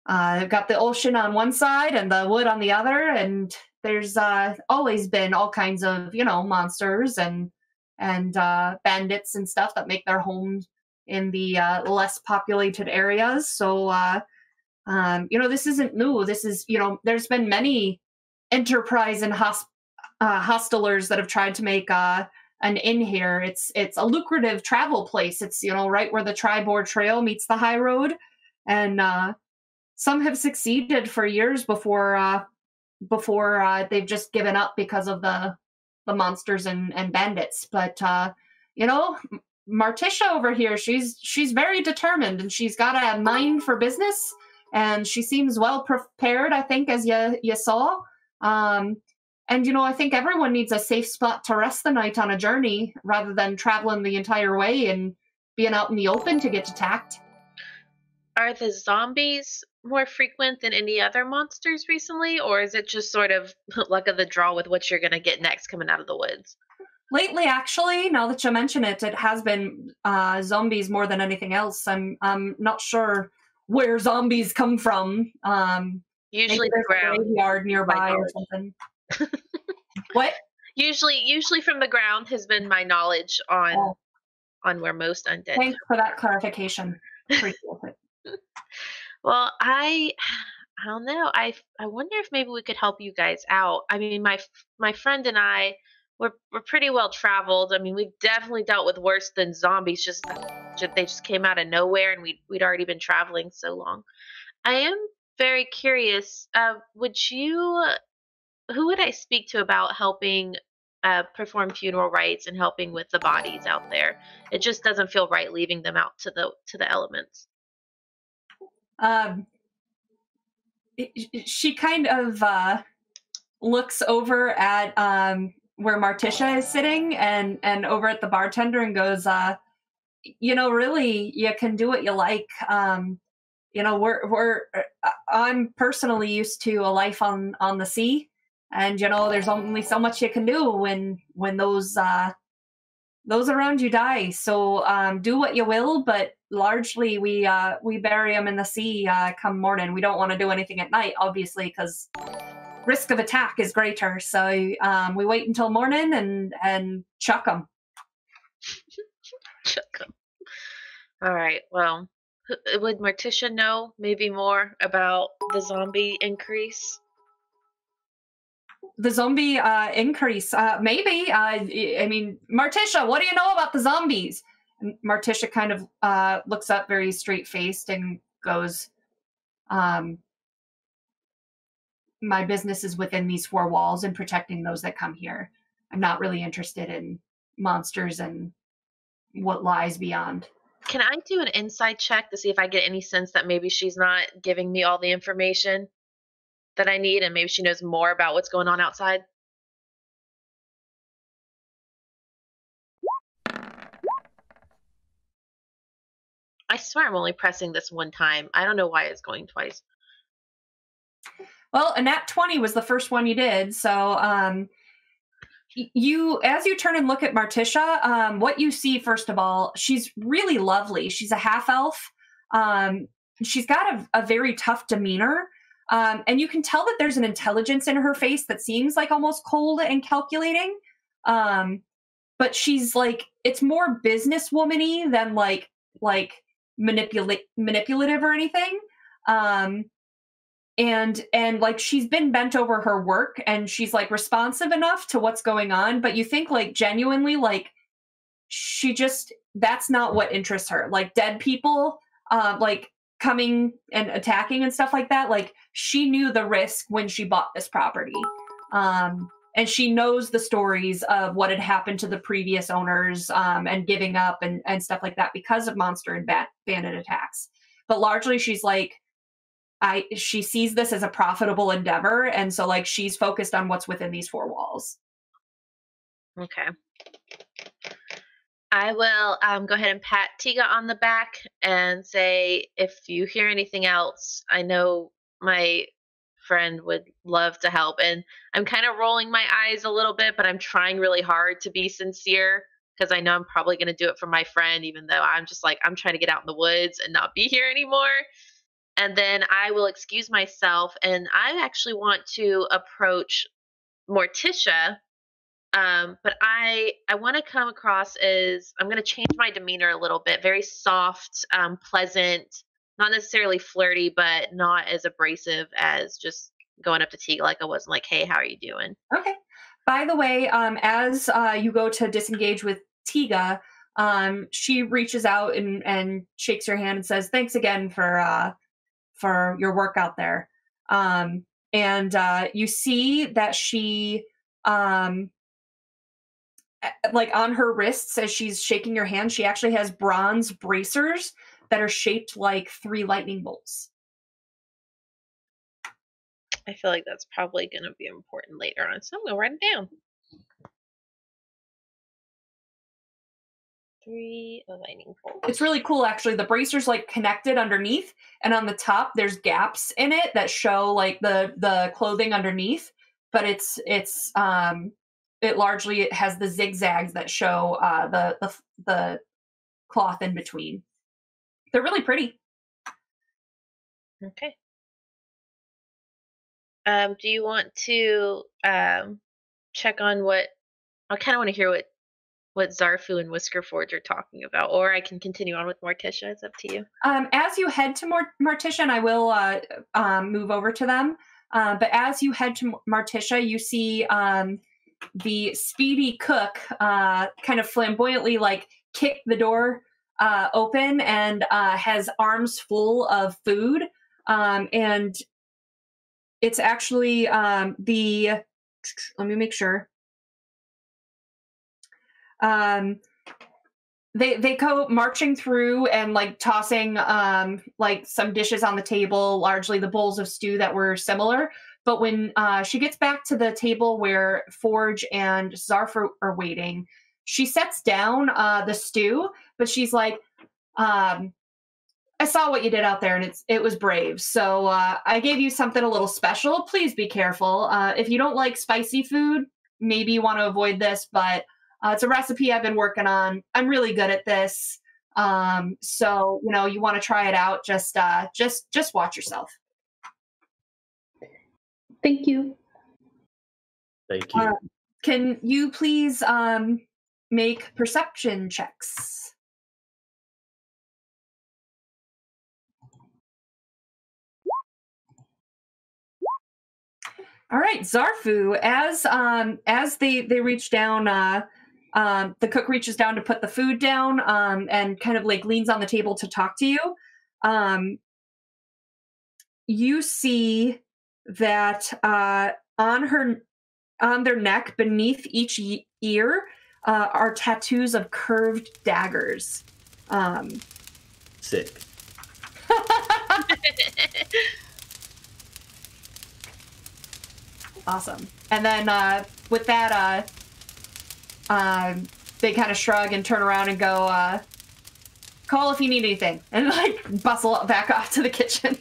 Speaker 5: uh, got the ocean on one side and the wood on the other, and there's uh, always been all kinds of you know monsters and and uh, bandits and stuff that make their homes in the uh, less populated areas. So, uh, um, you know, this isn't new. This is you know, there's been many enterprise and hosp- uh, hostelers that have tried to make uh, an inn here. It's it's a lucrative travel place. It's you know right where the Triboar Trail meets the high road, and uh, some have succeeded for years before uh, before uh, they've just given up because of the the monsters and, and bandits. But uh, you know, M- Martisha over here, she's she's very determined and she's got a mind for business, and she seems well prepared. I think as you you saw. Um, and you know, I think everyone needs a safe spot to rest the night on a journey rather than traveling the entire way and being out in the open to get attacked.
Speaker 1: Are the zombies more frequent than any other monsters recently, or is it just sort of luck of the draw with what you're gonna get next coming out of the woods?
Speaker 5: Lately, actually, now that you mention it, it has been uh, zombies more than anything else. I'm I'm not sure where zombies come from. Um,
Speaker 1: Usually the ground.
Speaker 5: graveyard nearby or something. what?
Speaker 1: Usually, usually from the ground has been my knowledge on
Speaker 5: Oh.
Speaker 1: on where most undead.
Speaker 5: Thanks for that clarification. Appreciate it.
Speaker 1: Well, I I don't know. I I wonder if maybe we could help you guys out. I mean, my my friend and I we're we're pretty well traveled. I mean, we've definitely dealt with worse than zombies. Just ju- they just came out of nowhere, and we we'd already been traveling so long. I am very curious. Uh, would you? Who would I speak to about helping uh, perform funeral rites and helping with the bodies out there? It just doesn't feel right leaving them out to the to the elements.
Speaker 5: Um, she kind of uh, looks over at um, where Marticia is sitting and and over at the bartender and goes, uh, you know, really, you can do what you like. Um, you know, we're we're uh, I'm personally used to a life on on the sea, and you know, there's only so much you can do when when those uh, those around you die. So um, do what you will, but largely we uh, we bury them in the sea uh, come morning. We don't want to do anything at night, obviously, because risk of attack is greater. So um, we wait until morning and and chuck them.
Speaker 1: Chuck 'em. All right. Well, would Morticia know maybe more about the zombie increase?
Speaker 5: The zombie uh, increase, uh, maybe. Uh, I mean, Marticia, what do you know about the zombies? And Marticia kind of uh, looks up very straight faced and goes, um, "My business is within these four walls and protecting those that come here. I'm not really interested in monsters and what lies beyond."
Speaker 1: Can I do an insight check to see if I get any sense that maybe she's not giving me all the information that I need and maybe she knows more about what's going on outside? I swear I'm only pressing this one time. I don't know why it's going twice.
Speaker 5: Well, a nat 20 was the first one you did. So, um, you, as you turn and look at Marticia, um, what you see, first of all, she's really lovely. She's a half elf. Um, she's got a, a very tough demeanor. Um, and you can tell that there's an intelligence in her face that seems like almost cold and calculating. Um, but she's like, it's more businesswomany than like, like manipulate manipulative or anything. Um, and and like she's been bent over her work and she's like responsive enough to what's going on but you think like genuinely like she just that's not what interests her like dead people uh, like coming and attacking and stuff like that like she knew the risk when she bought this property um and she knows the stories of what had happened to the previous owners um, and giving up and, and stuff like that because of monster and bat bandit attacks but largely she's like I she sees this as a profitable endeavor, and so like she's focused on what's within these four walls.
Speaker 1: Okay. I will um, go ahead and pat Tiga on the back and say, if you hear anything else, I know my friend would love to help. And I'm kind of rolling my eyes a little bit, but I'm trying really hard to be sincere because I know I'm probably going to do it for my friend, even though I'm just like, I'm trying to get out in the woods and not be here anymore. And then I will excuse myself, and I actually want to approach Morticia um, but I I want to come across as I'm going to change my demeanor a little bit, very soft, um, pleasant, not necessarily flirty, but not as abrasive as just going up to Teague like I was, like, "Hey, how are you doing?"
Speaker 5: Okay. By the way, um, as uh, you go to disengage with Tiga, um, she reaches out and, and shakes your hand and says, "Thanks again for uh, for your work out there." Um, and uh, you see that she, um, like on her wrists, as she's shaking your hand, she actually has bronze bracers that are shaped like three lightning bolts.
Speaker 1: I feel like that's probably going to be important later on, so I'm going to write it down. Three lightning bolts.
Speaker 5: It's really cool actually. The bracers like connected underneath and on the top there's gaps in it that show like the the clothing underneath, but it's it's um it largely it has the zigzags that show uh the the the cloth in between. They're really pretty.
Speaker 1: Okay. Um, do you want to um check on what I kind of want to hear what what Zarfu and Whisker Forge are talking about, or I can continue on with Morticia. It's up to you.
Speaker 5: Um, as you head to Mort- Morticia, I will uh, um, move over to them. Uh, but as you head to Morticia, you see um, the speedy cook uh, kind of flamboyantly like kick the door uh, open and uh, has arms full of food. Um, and it's actually um, the, let me make sure. Um, they they go marching through and like tossing um like some dishes on the table largely the bowls of stew that were similar but when uh, she gets back to the table where forge and zarf are waiting she sets down uh, the stew but she's like um i saw what you did out there and it's it was brave so uh, i gave you something a little special please be careful uh, if you don't like spicy food maybe you want to avoid this but uh, it's a recipe I've been working on. I'm really good at this. Um, so you know, you want to try it out. Just, uh, just, just watch yourself.
Speaker 2: Thank you.
Speaker 4: Thank you.
Speaker 5: Uh, can you please um, make perception checks? All right, Zarfu. As um, as they they reach down, uh, um, the cook reaches down to put the food down um, and kind of like leans on the table to talk to you. Um, you see that uh, on her on their neck beneath each ear uh, are tattoos of curved daggers. Um,
Speaker 4: Sick.
Speaker 5: awesome. And then uh, with that, uh, um, they kind of shrug and turn around and go, uh, "Call if you need anything," and like bustle back off to the kitchen.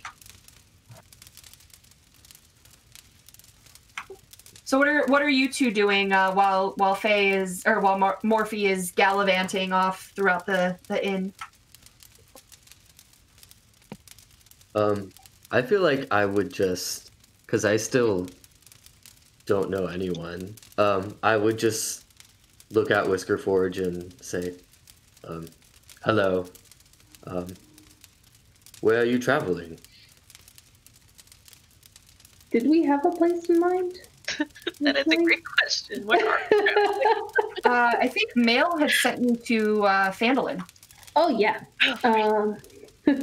Speaker 5: So what are what are you two doing uh, while while Faye is or while Mor- Morphe is gallivanting off throughout the the inn?
Speaker 4: Um, I feel like I would just, because I still don't know anyone. Um, I would just look at Whisker Forge and say, um, "Hello. Um, where are you traveling?"
Speaker 2: Did we have a place in mind?
Speaker 1: That is a great question. Where are you?
Speaker 5: Uh, I think Mail had sent you to uh, Phandalin.
Speaker 2: Oh yeah. Um,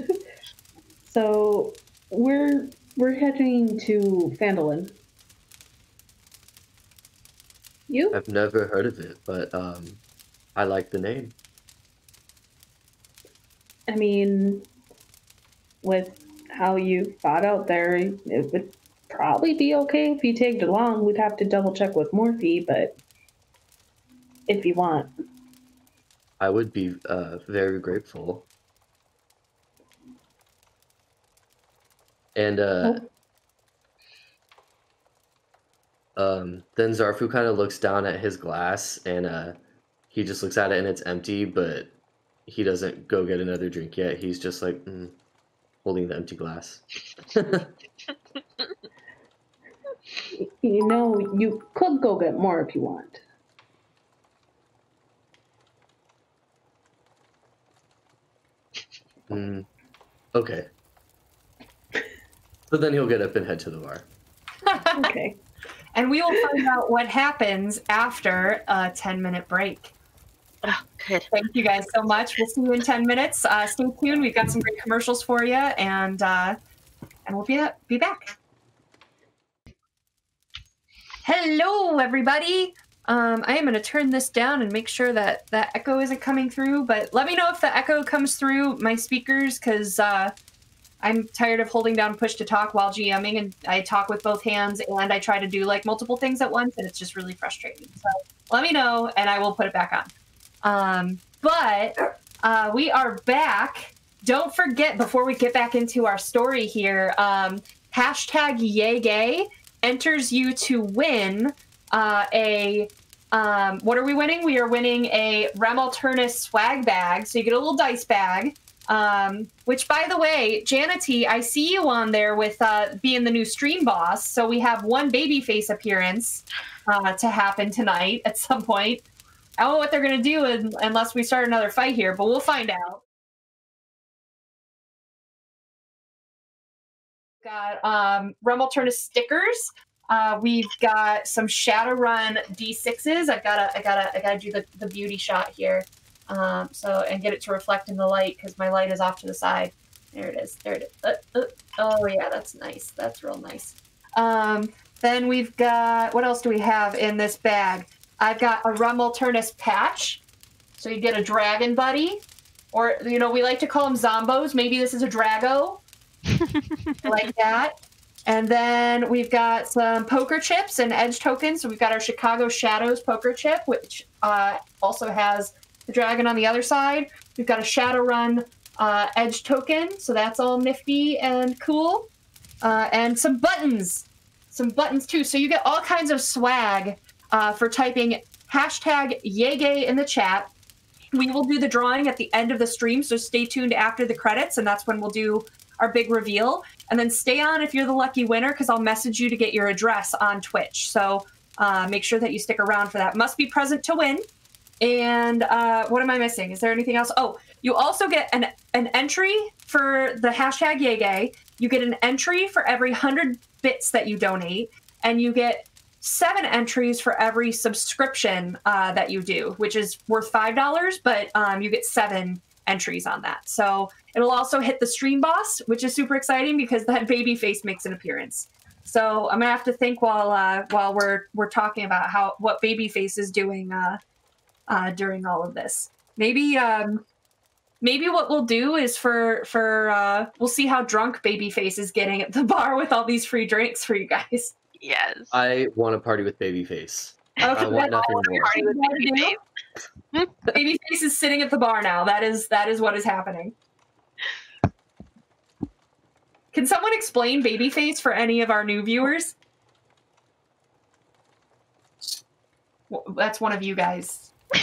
Speaker 2: so we're we're heading to Phandalin. You?
Speaker 4: I've never heard of it, but um, I like the name.
Speaker 2: I mean, with how you fought out there, it would probably be okay if you tagged along. We'd have to double check with Morphe, but if you want.
Speaker 4: I would be uh, very grateful. And uh, um, then Zarfu kind of looks down at his glass and uh, he just looks at it and it's empty, but he doesn't go get another drink yet. He's just like mm, holding the empty glass.
Speaker 2: You know, you could go get more if you want.
Speaker 4: Mm, okay. But then he'll get up and head to the bar.
Speaker 2: Okay.
Speaker 5: And we will find out what happens after a 10 minute break.
Speaker 1: Oh, good.
Speaker 5: Thank you guys so much. We'll see you in 10 minutes. Uh, stay tuned. We've got some great commercials for you, and uh, and we'll be, be back. Hello, everybody. Um, I am going to turn this down and make sure that that echo isn't coming through. But let me know if the echo comes through my speakers because uh, I'm tired of holding down push to talk while GMing, and I talk with both hands and I try to do like multiple things at once, and it's just really frustrating. So let me know, and I will put it back on. Um, but uh, we are back. Don't forget before we get back into our story here, um, hashtag yay gay enters you to win uh, a. Um, what are we winning? We are winning a Rem Alternis swag bag. So you get a little dice bag. Um, which, by the way, Janity, I see you on there with uh, being the new stream boss. So we have one babyface appearance uh, to happen tonight at some point. I don't know what they're gonna do un- unless we start another fight here, but we'll find out. Got um, Rumble stickers. Uh, we've got some Shadowrun D6s. I've gotta, I gotta, I gotta do the, the beauty shot here. Um, so and get it to reflect in the light because my light is off to the side. There it is. There it is. Uh, uh, oh yeah, that's nice. That's real nice. Um, then we've got what else do we have in this bag? I've got a Rem Alternis patch. So you get a dragon buddy. Or you know, we like to call them zombos. Maybe this is a drago. Like that. And then we've got some poker chips and edge tokens. So we've got our Chicago Shadows poker chip, which uh, also has the dragon on the other side. We've got a Shadowrun uh, edge token, so that's all nifty and cool. Uh, and some buttons, some buttons too. So you get all kinds of swag uh, for typing hashtag Yegay in the chat. We will do the drawing at the end of the stream, so stay tuned after the credits, and that's when we'll do our big reveal. And then stay on if you're the lucky winner, because I'll message you to get your address on Twitch. So uh, make sure that you stick around for that. Must be present to win. And uh, what am I missing? Is there anything else? Oh, you also get an an entry for the hashtag Yegay. You get an entry for every hundred bits that you donate, and you get seven entries for every subscription uh, that you do, which is worth five dollars, but um, you get seven entries on that. So it'll also hit the stream boss, which is super exciting because that baby face makes an appearance. So I'm gonna have to think while uh, while we're we're talking about how what Babyface is doing uh, uh, during all of this. Maybe um, maybe what we'll do is for for uh, we'll see how drunk Babyface is getting at the bar with all these free drinks for you guys.
Speaker 1: Yes.
Speaker 4: I want to party with Babyface. I
Speaker 5: Okay,
Speaker 4: want
Speaker 5: that's
Speaker 4: nothing more.
Speaker 1: Party with
Speaker 5: you gotta do.
Speaker 1: Babyface.
Speaker 5: Babyface is sitting at the bar now. That is that is what is happening. Can someone explain Babyface for any of our new viewers? Well, that's one of you guys.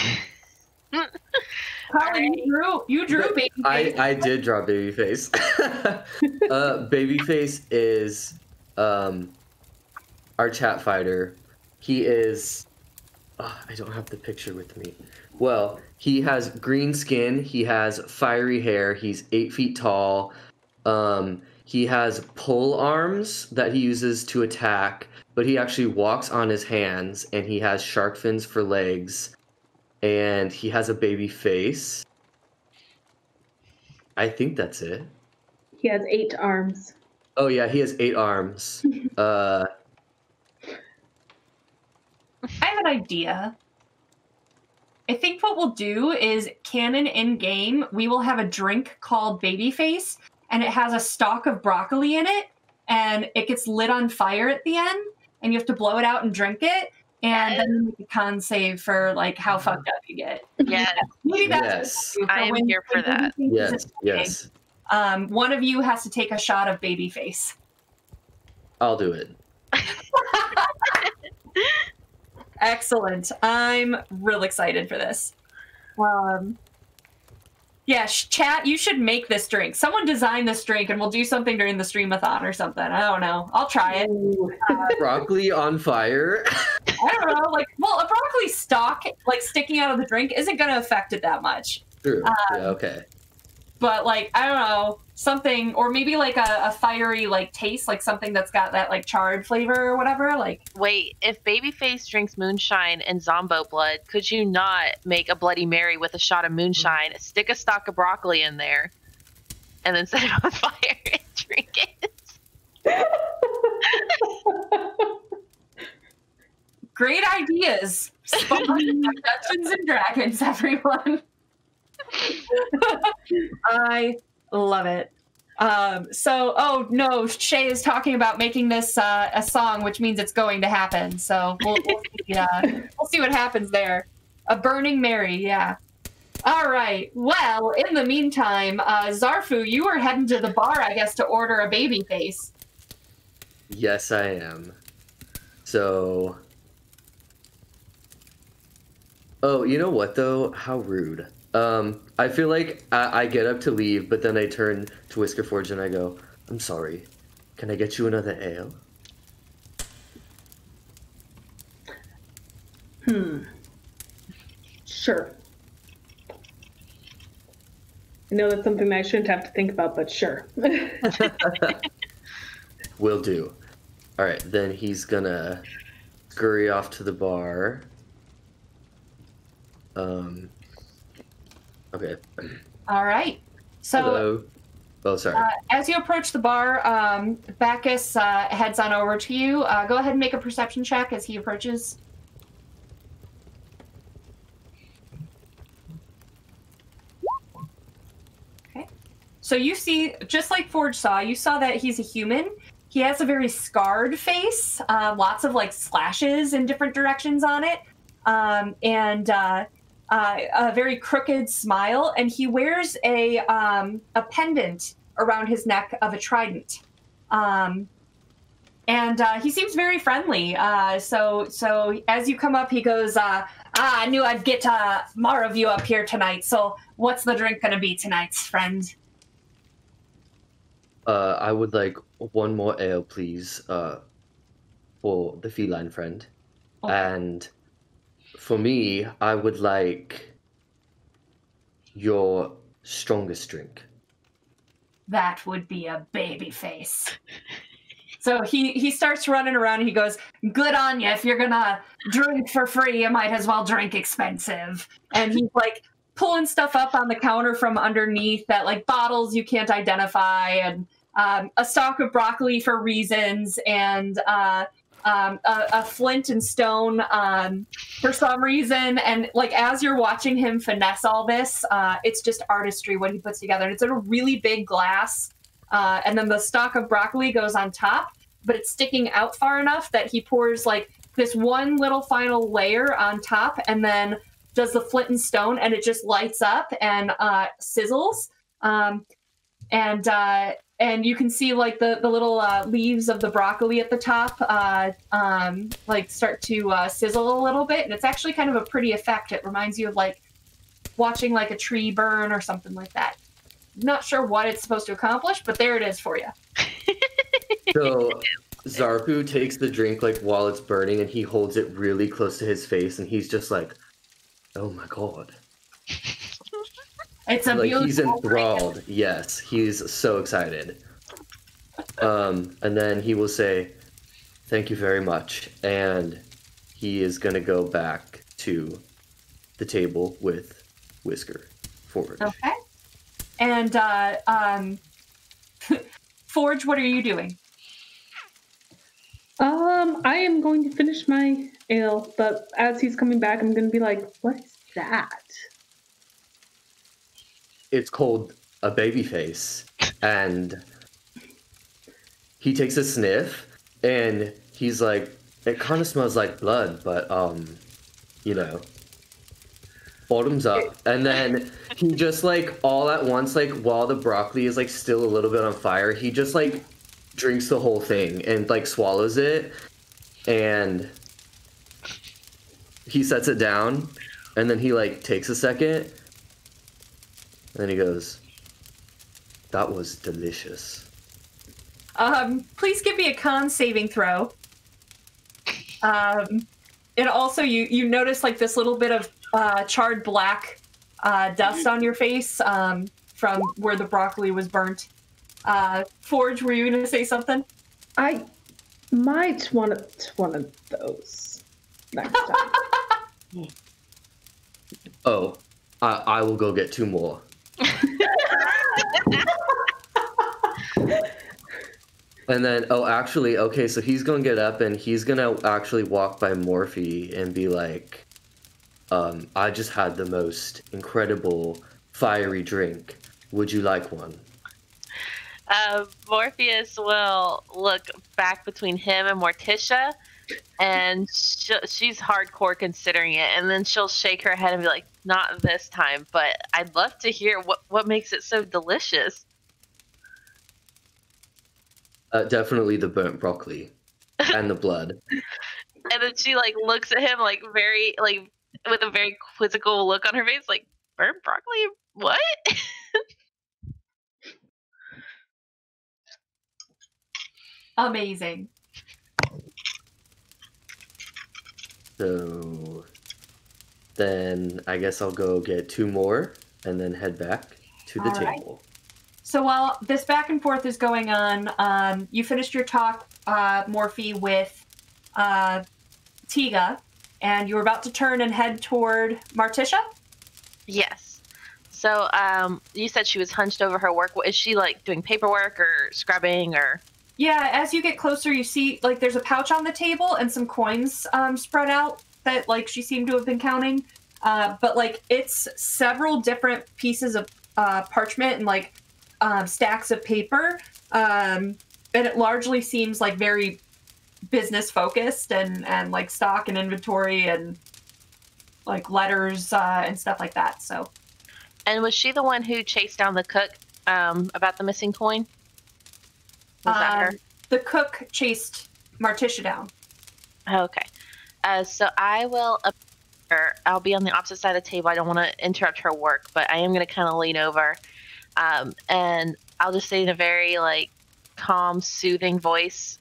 Speaker 5: Colin, you drew you drew Babyface.
Speaker 4: I I did draw Babyface. uh, Babyface is um, our chat fighter. He is. ah, I don't have the picture with me. Well, he has green skin. He has fiery hair. He's eight feet tall. Um, he has pole arms that he uses to attack, but he actually walks on his hands, and he has shark fins for legs, and he has a baby face. I think that's it.
Speaker 2: He has eight arms.
Speaker 4: Oh yeah, he has eight arms. uh,
Speaker 5: I have an idea. I think what we'll do is canon in game, we will have a drink called Babyface, and it has a stalk of broccoli in it, and it gets lit on fire at the end, and you have to blow it out and drink it, and then you make a con save for like how fucked up you get.
Speaker 1: Yes.
Speaker 5: Maybe that's
Speaker 4: Yes.
Speaker 5: what we'll do
Speaker 1: I am
Speaker 5: when-
Speaker 1: here for that.
Speaker 4: Yes, yes,
Speaker 5: Um, one of you has to take a shot of Babyface.
Speaker 4: I'll do it.
Speaker 5: Excellent. I'm real excited for this. Um, yeah, sh- chat, you should make this drink. Someone design this drink and we'll do something during the streamathon or something. I don't know. I'll try it.
Speaker 4: Broccoli on fire.
Speaker 5: I don't know. Like, well, a broccoli stalk, like sticking out of the drink, isn't going to affect it that much.
Speaker 4: True.
Speaker 5: Um,
Speaker 4: yeah. Okay.
Speaker 5: But, like, I don't know. Something, or maybe like a, a fiery, like, taste, like something that's got that, like, charred flavor or whatever. Like,
Speaker 1: Wait, if Babyface drinks moonshine and zombo blood, could you not make a Bloody Mary with a shot of moonshine, stick a stalk of broccoli in there, and then set it on fire and drink it?
Speaker 5: great ideas. Dungeons and Dragons, everyone. I love it. Um, so, oh no, Shay is talking about making this uh, a song, which means it's going to happen. So we'll, we'll, see, uh, we'll see what happens there. A Burning Mary, yeah. All right. Well, in the meantime, uh, Zarfu, you were heading to the bar, I guess, to order a baby face.
Speaker 4: Yes, I am. So. Oh, you know what though? How rude. Um, I feel like I, I get up to leave, but then I turn to Whisker Forge and I go, "I'm sorry. Can I get you another ale?"
Speaker 2: Hmm. Sure. I know that's something that I shouldn't have to think about, but sure.
Speaker 4: Will do. All right, then he's gonna scurry off to the bar. Um. Okay.
Speaker 5: All right. So
Speaker 4: Hello. Oh, sorry.
Speaker 5: uh, as you approach the bar, um, Bacchus uh, heads on over to you. Uh, go ahead and make a perception check as he approaches. Okay. So you see, just like Forge saw, you saw that he's a human. He has a very scarred face, uh, lots of like slashes in different directions on it, um, and uh, a very crooked smile. And he wears a um, a pendant around his neck of a trident. Um, and uh, he seems very friendly. Uh, so, so as you come up, he goes, uh, "Ah, I knew I'd get uh, more of you up here tonight. So, what's the drink gonna be tonight, friend?"
Speaker 4: Uh, I would like one more ale, please, uh, for the feline friend.
Speaker 5: Okay.
Speaker 4: And for me, I would like your strongest drink.
Speaker 5: That would be a baby face. So he he starts running around and he goes, "Good on you! If you're gonna drink for free, you might as well drink expensive." And he's like pulling stuff up on the counter from underneath that like bottles you can't identify and um, a stalk of broccoli for reasons and uh, um, a, a flint and stone um, for some reason. And like as you're watching him finesse all this, uh, it's just artistry what he puts together. And it's in a really big glass. Uh, and then the stalk of broccoli goes on top, but it's sticking out far enough that he pours like this one little final layer on top and then does the flint and stone and it just lights up and uh, sizzles. Um, and uh, and you can see like the the little uh, leaves of the broccoli at the top uh, um, like start to uh, sizzle a little bit. And it's actually kind of a pretty effect. It reminds you of like watching like a tree burn or something like that. Not sure what it's supposed to accomplish but there it is for you
Speaker 4: So Zarfu takes the drink like while it's burning and he holds it really close to his face and he's just like, "Oh my god!"
Speaker 5: it's a
Speaker 4: like
Speaker 5: beautiful
Speaker 4: he's
Speaker 5: drink.
Speaker 4: enthralled. Yes, he's so excited. Um, and then he will say, "Thank you very much," and he is gonna go back to the table with Whisker forward.
Speaker 5: okay and uh, um, forge what are you doing
Speaker 2: um, I am going to finish my ale, but as he's coming back, I'm going to be like, "What is that?"
Speaker 4: It's called a baby face, and he takes a sniff, and he's like, "It kind of smells like blood, but um, you know." Bottoms up, and then he just like all at once, like while the broccoli is like still a little bit on fire, he just like drinks the whole thing and like swallows it, and he sets it down, and then he like takes a second, and then he goes, "That was delicious."
Speaker 5: Um, please give me a con saving throw. Um, and also, you you notice like this little bit of uh, charred black uh, dust on your face um, from where the broccoli was burnt. Uh, Forge, were you going to say something?
Speaker 2: I might want one of those next time.
Speaker 4: Oh, I, I will go get two more. and then, oh, actually, okay, so he's gonna get up and he's gonna actually walk by Morphe and be like, um, I just had the most incredible fiery drink. Would you like one?
Speaker 1: Uh, Morpheus will look back between him and Morticia, and she's hardcore considering it. And then she'll shake her head and be like, "Not this time, but I'd love to hear what what makes it so delicious."
Speaker 4: Uh, definitely the burnt broccoli and the blood.
Speaker 1: And then she like looks at him like very like with a very quizzical look on her face, like burnt broccoli. What?
Speaker 5: Amazing.
Speaker 4: So then I guess I'll go get two more and then head back to the
Speaker 5: All right.
Speaker 4: table.
Speaker 5: So while this back and forth is going on, um, you finished your talk, uh, Morphe, with uh, Tiga, and you were about to turn and head toward Martisha.
Speaker 1: Yes. So, um, you said she was hunched over her work. Is she like doing paperwork or scrubbing or?
Speaker 5: Yeah, as you get closer, you see like there's a pouch on the table and some coins um, spread out that like she seemed to have been counting. Uh, but like it's several different pieces of uh, parchment and like um, stacks of paper, um, and it largely seems like very business focused and and like stock and inventory and like letters uh, and stuff like that. So
Speaker 1: And was she the one who chased down the cook um, about the missing coin? Was that her?
Speaker 5: um, the cook chased Martisha down.
Speaker 1: Okay. Uh, so I will. I'll be on the opposite side of the table. I don't want to interrupt her work, but I am going to kind of lean over, um, and I'll just say in a very like calm, soothing voice,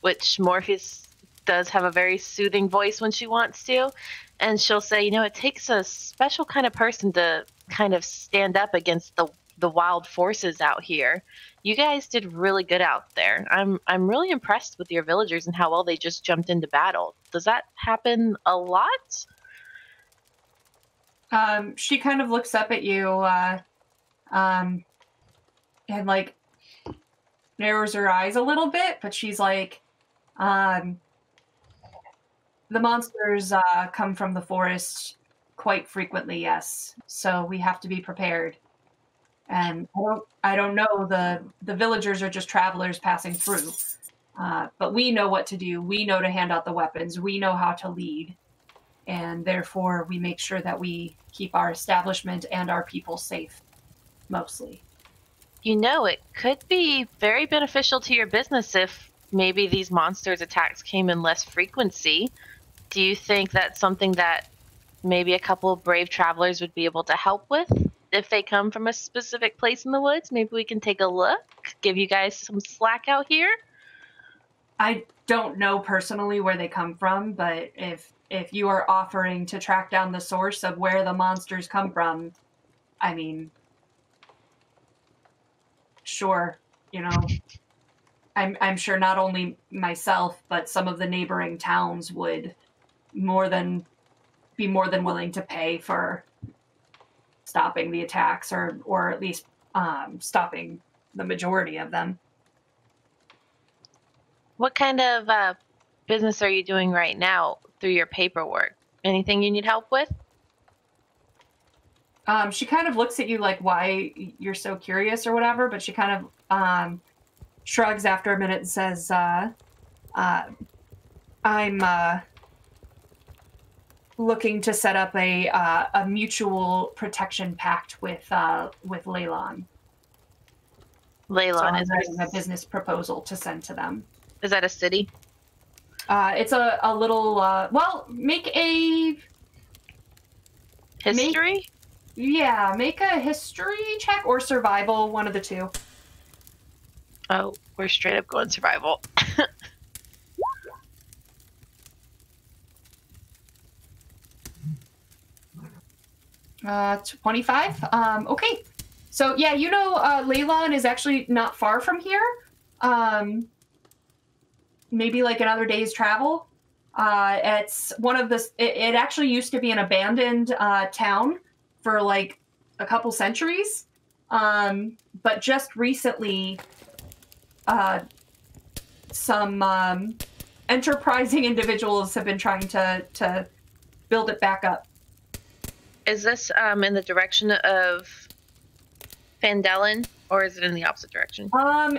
Speaker 1: which Morpheus does have a very soothing voice when she wants to, and she'll say, you know, it takes a special kind of person to kind of stand up against the the wild forces out here. You guys did really good out there. I'm I'm really impressed with your villagers and how well they just jumped into battle. Does that happen a lot?
Speaker 5: Um, she kind of looks up at you, uh, um, and like narrows her eyes a little bit, but she's like, um, the monsters uh, come from the forest quite frequently, yes. So we have to be prepared. And I don't, I don't know the the villagers are just travelers passing through, uh, but we know what to do. We know to hand out the weapons. We know how to lead and therefore we make sure that we keep our establishment and our people safe mostly
Speaker 1: You know, it could be very beneficial to your business if maybe these monsters' attacks came in less frequency. Do you think that's something that maybe a couple of brave travelers would be able to help with? If they come from a specific place in the woods, maybe we can take a look, give you guys some slack out here.
Speaker 5: i don't know personally where they come from but if if you are offering to track down the source of where the monsters come from i mean sure you know i'm i'm sure not only myself but some of the neighboring towns would more than be more than willing to pay for stopping the attacks or or at least um, stopping the majority of them
Speaker 1: What kind of uh, business are you doing right now through your paperwork? Anything you need help with?
Speaker 5: um, she kind of looks at you like why you're so curious or whatever but she kind of um, shrugs after a minute and says uh, uh, i'm uh, looking to set up a uh, a mutual protection pact with uh, with Leilon. So
Speaker 1: Leilon,
Speaker 5: I'm
Speaker 1: is,
Speaker 5: writing a business proposal to send to them.
Speaker 1: is that a city?
Speaker 5: Uh, it's a, a little uh, well, make a
Speaker 1: History?
Speaker 5: yeah, make a history check or survival, one of the two.
Speaker 1: Oh, we're straight up going survival.
Speaker 5: Uh, 25. Um, okay. So yeah, you know, uh, Leilon is actually not far from here. Um, maybe like another day's travel. Uh, it's one of the. It, it actually used to be an abandoned uh, town for like a couple centuries, um, but just recently, uh, some um, enterprising individuals have been trying to to build it back up.
Speaker 1: Is this um, in the direction of Phandalin, or is it in the opposite direction?
Speaker 5: Um,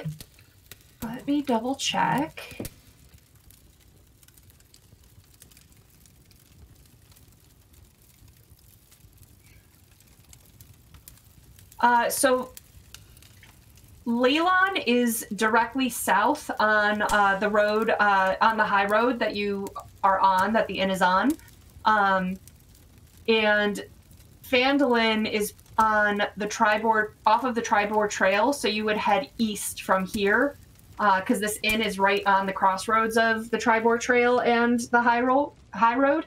Speaker 5: let me double check. Uh, so Leilon is directly south on uh, the road, uh, on the high road that you are on, that the inn is on. Um, and Phandalin is on the Triboar, off of the Triboar Trail, so you would head east from here, because this inn is right on the crossroads of the Triboar Trail and the high road. High road.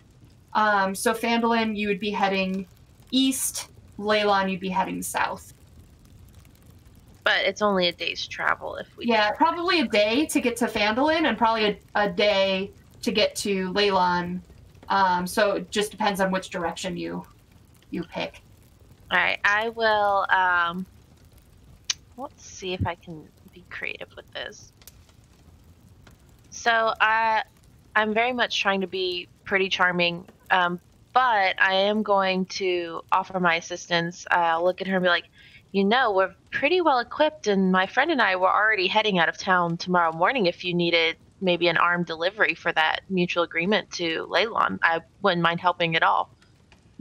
Speaker 5: Um, so Phandalin, you would be heading east. Leilon, you'd be heading south.
Speaker 1: But it's only a day's travel if we.
Speaker 5: Yeah, probably a day to get to Phandalin, and probably a, a day to get to Leilon. Um, so it just depends on which direction you you pick.
Speaker 1: All right, I will. Um, let's see if I can be creative with this. So I, I'm very much trying to be pretty charming, um, but I am going to offer my assistance. I'll look at her and be like, you know, we're pretty well equipped, and my friend and I were already heading out of town tomorrow morning. If you needed maybe an armed delivery for that mutual agreement to Leilon, I wouldn't mind helping at all.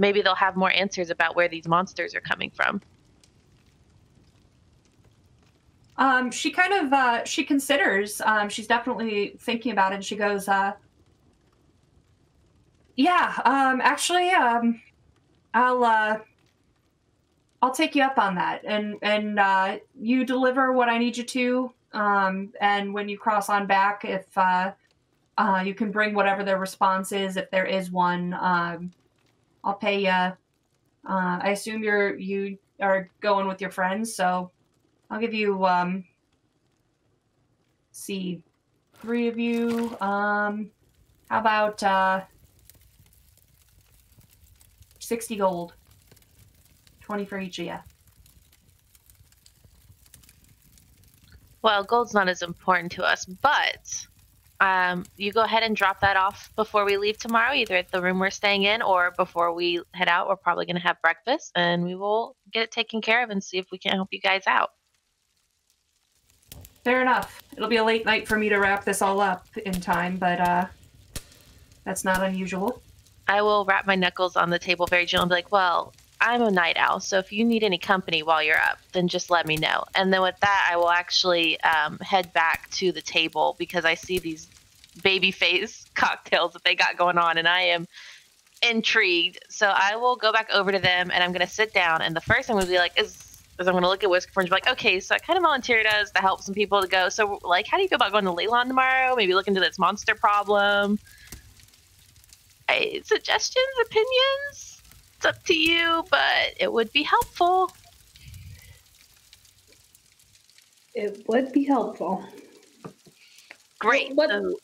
Speaker 1: Maybe they'll have more answers about where these monsters are coming from.
Speaker 5: Um, she kind of uh, she considers. Um, she's definitely thinking about it. And she goes, uh, "Yeah, um, actually, um, I'll uh, I'll take you up on that, and and uh, you deliver what I need you to. Um, and when you cross on back, if uh, uh, you can bring whatever their response is, if there is one, um, I'll pay you. Uh, I assume you're you are going with your friends, so I'll give you um see three of you. Um how about uh 60 gold. 20 for each of you.
Speaker 1: Well, gold's not as important to us, but um, you go ahead and drop that off before we leave tomorrow, either at the room we're staying in or before we head out. We're probably going to have breakfast and we will get it taken care of and see if we can help you guys out.
Speaker 5: Fair enough. It'll be a late night for me to wrap this all up in time, but uh that's not unusual.
Speaker 1: I will wrap my knuckles on the table very gently and be like, well, I'm a night owl, so if you need any company while you're up, then just let me know. And then with that, I will actually um, head back to the table because I see these baby face cocktails that they got going on, and I am intrigued. So I will go back over to them, and I'm going to sit down. And the first thing to be like, is, is I'm going to look at Whisker be like, okay, so I kind of volunteered us to help some people to go. So, like, how do you feel about going to Leilon tomorrow? Maybe look into this monster problem. I, suggestions, opinions? It's up to you, but it would be helpful.
Speaker 2: It would be helpful.
Speaker 1: Great.
Speaker 2: What-
Speaker 1: so-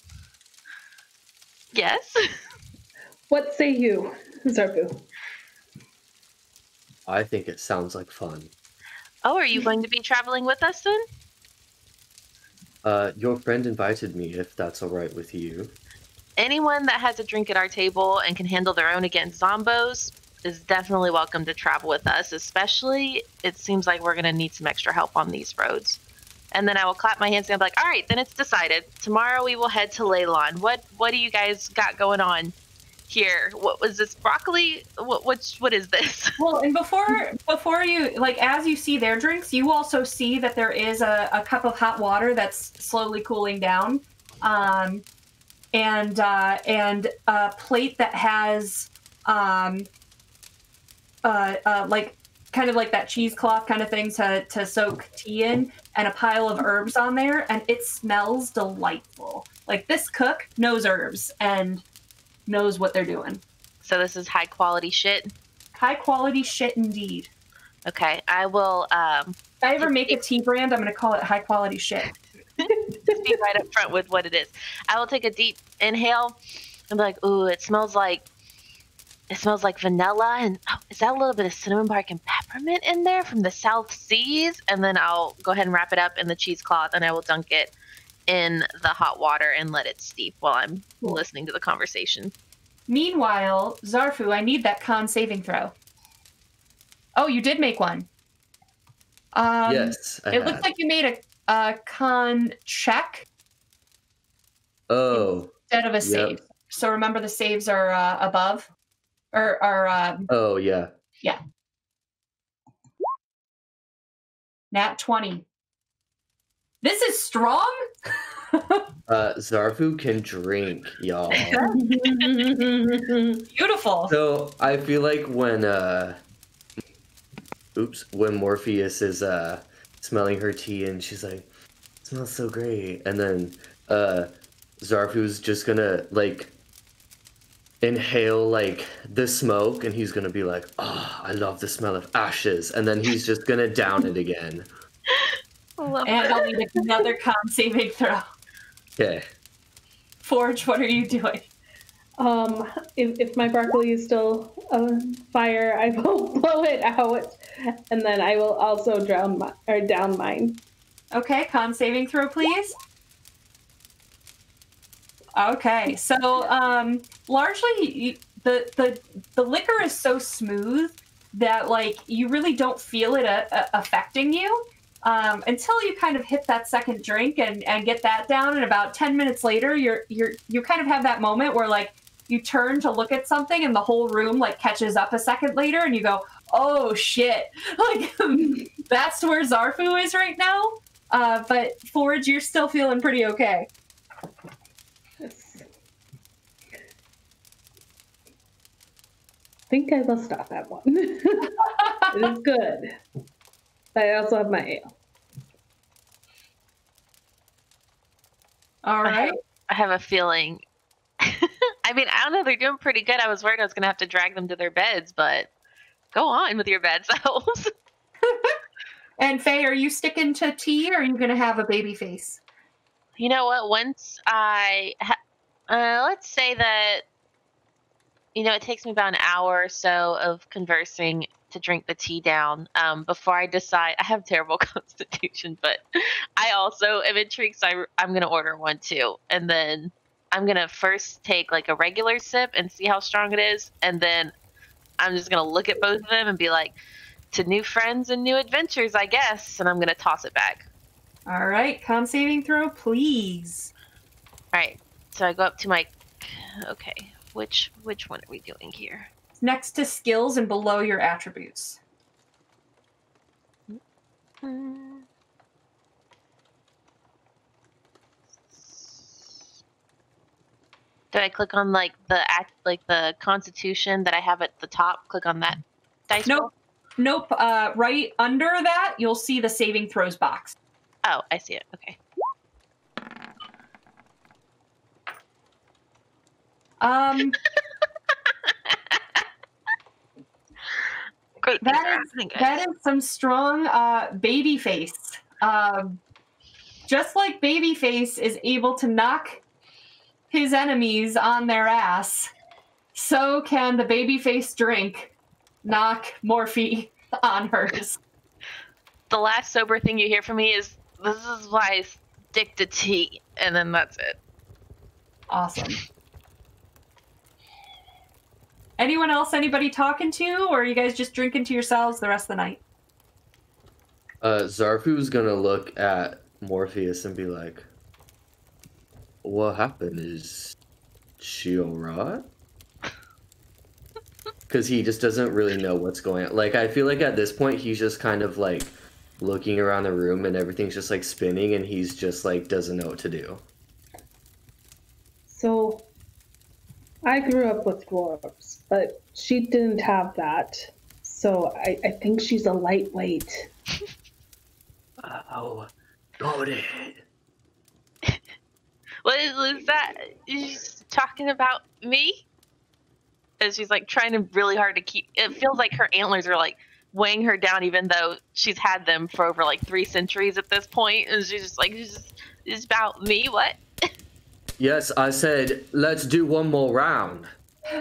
Speaker 1: yes.
Speaker 2: What say you, Zarfu?
Speaker 4: I think it sounds like fun.
Speaker 1: Oh, are you going to be traveling with us then?
Speaker 4: Uh, your friend invited me, if that's all right with you.
Speaker 1: Anyone that has a drink at our table and can handle their own against zombos is definitely welcome to travel with us. Especially, it seems like we're going to need some extra help on these roads. And then I will clap my hands and be like, "All right, then it's decided. Tomorrow we will head to Leilon. What What do you guys got going on here? What was this broccoli? What What's what is this?
Speaker 5: Well, and before before you like as you see their drinks, you also see that there is a, a cup of hot water that's slowly cooling down, um, and uh, and a plate that has um, uh, uh, like kind of like that cheesecloth kind of thing to to soak tea in, and a pile of herbs on there, and it smells delightful. Like this cook knows herbs and knows what they're doing.
Speaker 1: So this is high quality shit.
Speaker 5: High quality shit indeed.
Speaker 1: Okay, I will um,
Speaker 5: If I ever make a tea brand, I'm going to call it high quality shit.
Speaker 1: just be right up front with what it is. I will take a deep inhale and be like, "Ooh, it smells like it smells like vanilla and oh, is that a little bit of cinnamon bark and peppermint in there from the South Seas?" And then I'll go ahead and wrap it up in the cheesecloth and I will dunk it in the hot water and let it steep while I'm
Speaker 5: Cool.
Speaker 1: listening to the conversation.
Speaker 5: Meanwhile, Zarfu, I need that con saving throw. Oh, you did make one. Um,
Speaker 4: yes, I
Speaker 5: It looks like you made a, a con check
Speaker 4: Oh,
Speaker 5: instead of a save. So remember, the saves are uh, above, or are um,
Speaker 4: oh yeah. Yeah.
Speaker 5: Nat twenty. This is strong.
Speaker 4: Uh, Zarfu can drink, y'all.
Speaker 5: Beautiful.
Speaker 4: So I feel like when uh oops, when Morpheus is uh smelling her tea and she's like, smells so great and then uh Zarfu's just gonna like inhale like the smoke and he's gonna be like, oh, I love the smell of ashes. And then he's just gonna down it again.
Speaker 1: Love
Speaker 5: And. I'll need another con saving throw.
Speaker 4: Okay.
Speaker 5: Forge, what are you doing?
Speaker 2: Um, if, if my broccoli is still on fire, I will blow it out, and then I will also drown my, or down mine.
Speaker 5: Okay, con saving throw, please. Okay, so um, largely the the the liquor is so smooth that like you really don't feel it uh, uh, affecting you um, until you kind of hit that second drink and, and get that down. And about ten minutes later, you're you're you kind of have that moment where like you turn to look at something and the whole room like catches up a second later, and you go, "Oh shit!" Like that's where Zarfu is right now. Uh, but Forge, you're still feeling pretty okay.
Speaker 2: Yes. I think I must stop that one. it is good. But I also have my ale.
Speaker 5: All right.
Speaker 1: I have, I have a feeling. I mean, I don't know. They're doing pretty good. I was worried I was going to have to drag them to their beds, but go on with your bed selves.
Speaker 5: And Faye, are you sticking to tea or are you going to have a baby face?
Speaker 1: you know what? Once I, ha- uh, let's say that, you know, it takes me about an hour or so of conversing to drink the tea down um, before I decide. I have terrible constitution, but I also am intrigued. So I, I'm going to order one too. And then I'm going to first take like a regular sip and see how strong it is. And then I'm just going to look at both of them and be like, to new friends and new adventures, I guess. And I'm going to toss it back.
Speaker 5: All right. Con saving throw, please.
Speaker 1: All right. So I go up to my. Okay. Which which one are we doing here?
Speaker 5: Next to skills and below your attributes.
Speaker 1: Hmm. Do I click on like the act like the constitution that I have at the top? Click on that dice roll?
Speaker 5: Nope. Nope. Uh, right under that, you'll see the saving throws box.
Speaker 1: Oh, I see it. Okay.
Speaker 5: Um,
Speaker 1: Great.
Speaker 5: That is- that is some strong uh, baby face. Um, just like Babyface is able to knock his enemies on their ass, so can the Babyface drink knock Morphe on hers.
Speaker 1: the last sober thing you hear from me is this is why I stick to tea, and then that's it.
Speaker 5: Awesome. Anyone else? Anybody talking to, or are you guys just drinking to yourselves the rest of the night?
Speaker 4: Uh, Zarfu's gonna look at Morpheus and be like, "What happened? Is she alright?" Because he just doesn't really know what's going on. Like, I feel like at this point he's just kind of like looking around the room and everything's just like spinning, and he's just like doesn't know what to do.
Speaker 2: So, I grew up with dwarves, but she didn't have that. So I, I think she's a lightweight.
Speaker 4: Oh, got it.
Speaker 1: What is, was that? She's talking about me? And she's like trying to really hard to keep. It feels like her antlers are like weighing her down, even though she's had them for over like three centuries at this point. And she's just like, it's, just, it's about me. What?
Speaker 4: Yes, I said let's do one more round.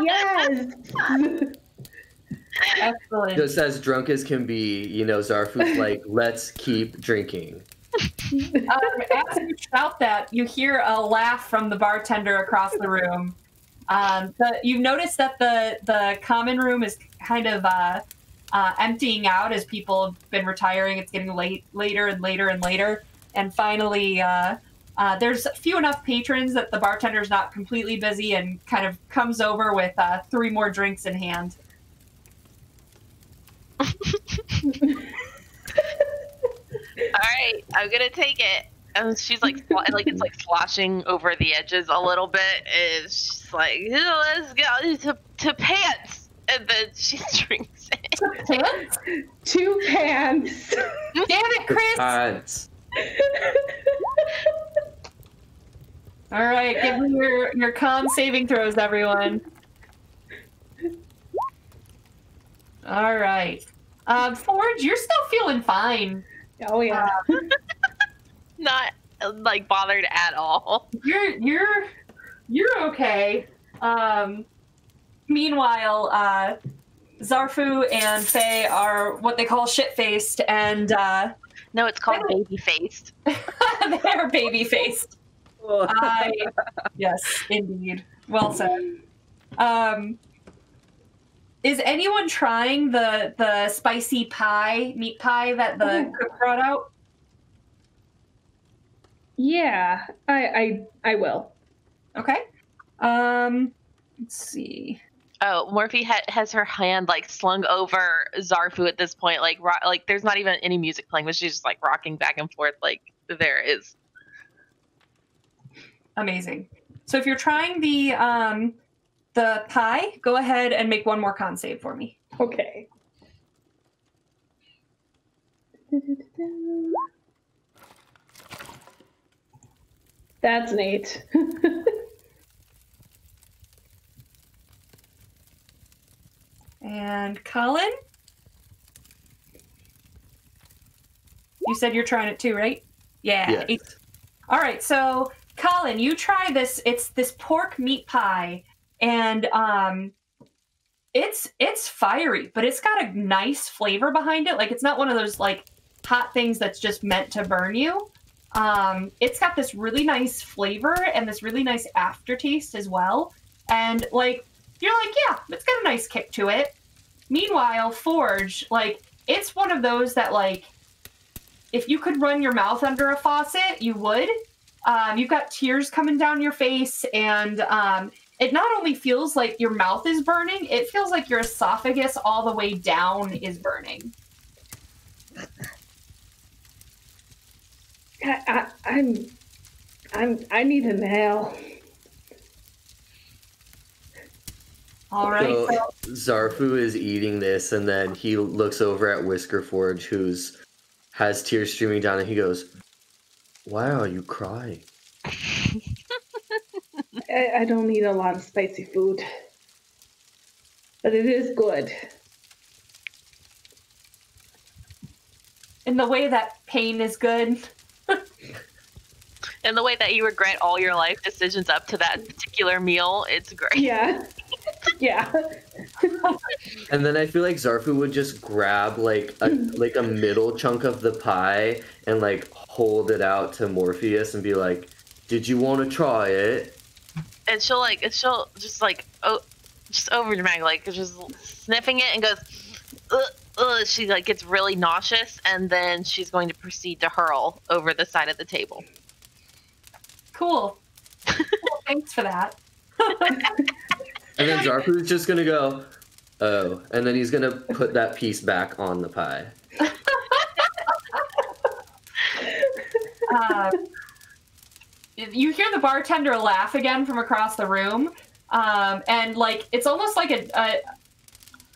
Speaker 2: yes!
Speaker 5: Excellent.
Speaker 4: Just as drunk as can be, you know, Zarfu's like, let's keep drinking.
Speaker 5: um, as you shout that, you hear a laugh from the bartender across the room. Um, the, you've noticed that the the common room is kind of uh, uh, emptying out as people have been retiring. It's getting late, later and later and later, and finally, uh, uh, there's few enough patrons that the bartender's not completely busy and kind of comes over with uh, three more drinks in hand.
Speaker 1: All right, I'm gonna take it. And she's like, like it's like sloshing over the edges a little bit. And she's like, let's go to, to pants. And then she drinks it.
Speaker 5: Pants?
Speaker 2: Two pants!
Speaker 5: Damn it, Chris!
Speaker 4: Pants.
Speaker 5: All right, give me your your con saving throws, everyone. All right, um, Forge, you're still feeling fine.
Speaker 2: Oh yeah.
Speaker 1: Not uh, like bothered at all.
Speaker 5: You're you're you're okay. Um, meanwhile, uh, Zarfu and Faye are what they call shit faced, and uh,
Speaker 1: No, it's called baby faced.
Speaker 5: they're baby faced. I yes, indeed. Well said. Um, is anyone trying the the spicy pie, meat pie that the
Speaker 2: Ooh.
Speaker 5: cook brought out?
Speaker 2: Yeah, I I I will.
Speaker 5: Okay. Um, let's see.
Speaker 1: Oh, Morphe ha- has her hand like slung over Zarfu at this point. Like, ro- like there's not even any music playing, but she's just like rocking back and forth. Like there is.
Speaker 5: Amazing. So if you're trying the um the pie, go ahead and make one more con save for me.
Speaker 2: Okay. That's an eight.
Speaker 5: And Colin? You said you're trying it too, right? Yeah.
Speaker 4: Yes.
Speaker 5: All right. So, Colin, you try this. It's this pork meat pie, and um, it's it's fiery, but it's got a nice flavor behind it. Like it's not one of those like hot things that's just meant to burn you. Um, it's got this really nice flavor and this really nice aftertaste as well. And like you're like, yeah, it's got a nice kick to it. Meanwhile, Forge, like, it's one of those that, like, if you could run your mouth under a faucet, you would. Um, you've got tears coming down your face, and um, it not only feels like your mouth is burning, it feels like your esophagus all the way down is burning.
Speaker 2: I, I, I'm I'm I need a nail.
Speaker 5: All right.
Speaker 4: So Zarfu is eating this, and then he looks over at Whisker Forge, who's has tears streaming down, and he goes, "Why are you crying?"
Speaker 2: I, I don't eat a lot of spicy food, but it is good.
Speaker 5: In the way that pain is good.
Speaker 1: In the way that you regret all your life decisions up to that particular meal, it's great.
Speaker 2: Yeah, yeah.
Speaker 4: And then I feel like Zarfu would just grab like a like a middle chunk of the pie and like hold it out to Morpheus and be like, "Did you want to try it?"
Speaker 1: And she'll like, and she'll just like, oh, just over your mouth, like just sniffing it and goes, ugh, ugh. She like gets really nauseous, and then she's going to proceed to hurl over the side of the table.
Speaker 5: Cool. Cool, Thanks for that.
Speaker 4: And then Zarfu's just gonna go, "Oh," and then he's gonna put that piece back on the pie.
Speaker 5: uh, you hear the bartender laugh again from across the room, um, and like it's almost like a, a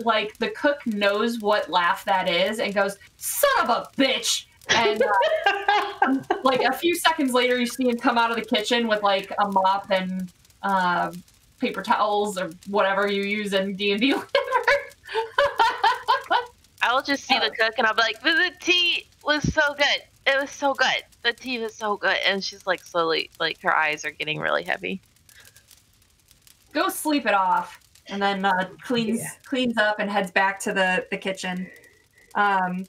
Speaker 5: like the cook knows what laugh that is and goes, "Son of a bitch!" And uh, like a few seconds later, you see him come out of the kitchen with like a mop and uh, paper towels or whatever you use in D and D.
Speaker 1: I'll just see the cook, and I'll be like, "The tea was so good. It was so good. The tea was so good." And she's like, slowly, like her eyes are getting really heavy.
Speaker 5: Go sleep it off, and then uh, cleans
Speaker 2: Yeah.
Speaker 5: cleans up and heads back to the the kitchen. Um,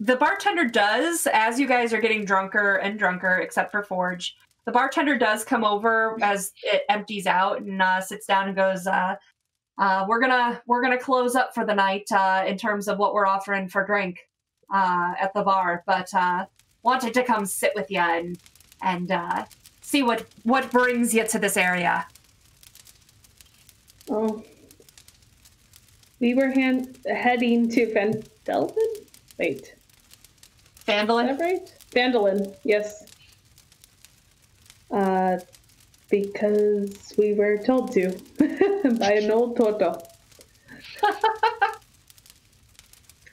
Speaker 5: the bartender does, as you guys are getting drunker and drunker, except for Forge. The bartender does come over as it empties out and uh, sits down and goes, uh, uh, "We're gonna we're gonna close up for the night uh, in terms of what we're offering for drink uh, at the bar, but uh, wanted to come sit with you and and uh, see what what brings you to this area."
Speaker 2: Oh, we were hand- heading to Van Delvin. Wait, is
Speaker 5: Phandalin.
Speaker 2: that right? Phandalin, yes. Uh, because we were told to by an old Toto.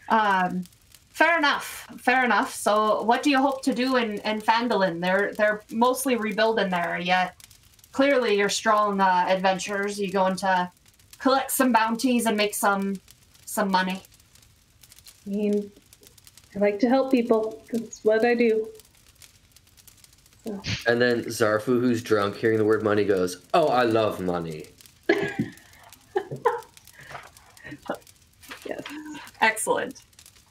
Speaker 5: Um, fair enough. Fair enough. So, what do you hope to do in in Phandalin? They're they're mostly rebuilding there. You clearly you're strong uh, adventurers. You going to collect some bounties and make some some money.
Speaker 2: I mean, I like to help people. That's what I do.
Speaker 4: And then Zarfu, who's drunk, hearing the word money, goes, "Oh, I love money."
Speaker 2: yes.
Speaker 5: Excellent.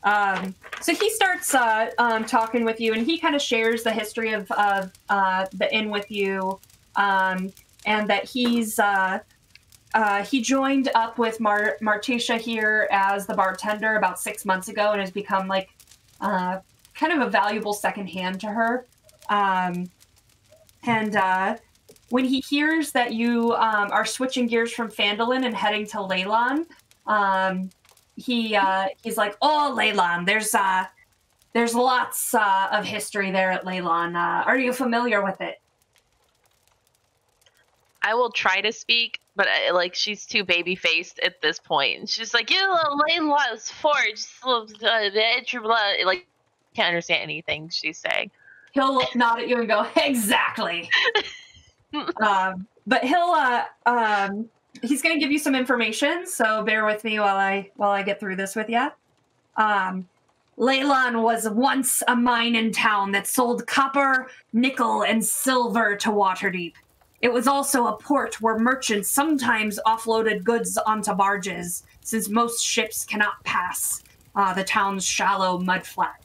Speaker 5: Um, so he starts uh, um, talking with you, and he kind of shares the history of uh, uh, the inn with you, um, and that he's uh, uh, he joined up with Mar- Martisha here as the bartender about six months ago, and has become like uh, kind of a valuable second hand to her. Um, and uh, when he hears that you um, are switching gears from Phandalin and heading to Leilon, um, he uh, he's like, "Oh, Leilon, there's uh, there's lots uh, of history there at Leilon. Uh, are you familiar with it?"
Speaker 1: I will try to speak, but I, like she's too baby faced at this point. She's like, "You know, lane was forged, uh, like can't understand anything she's saying."
Speaker 5: He'll nod at you and go, "Exactly." um, but he'll uh, um, he's going to give you some information, so bear with me while I while I get through this with you. Um, Leilon was once a mine in town that sold copper, nickel, and silver to Waterdeep. It was also a port where merchants sometimes offloaded goods onto barges, since most ships cannot pass uh, the town's shallow mudflats.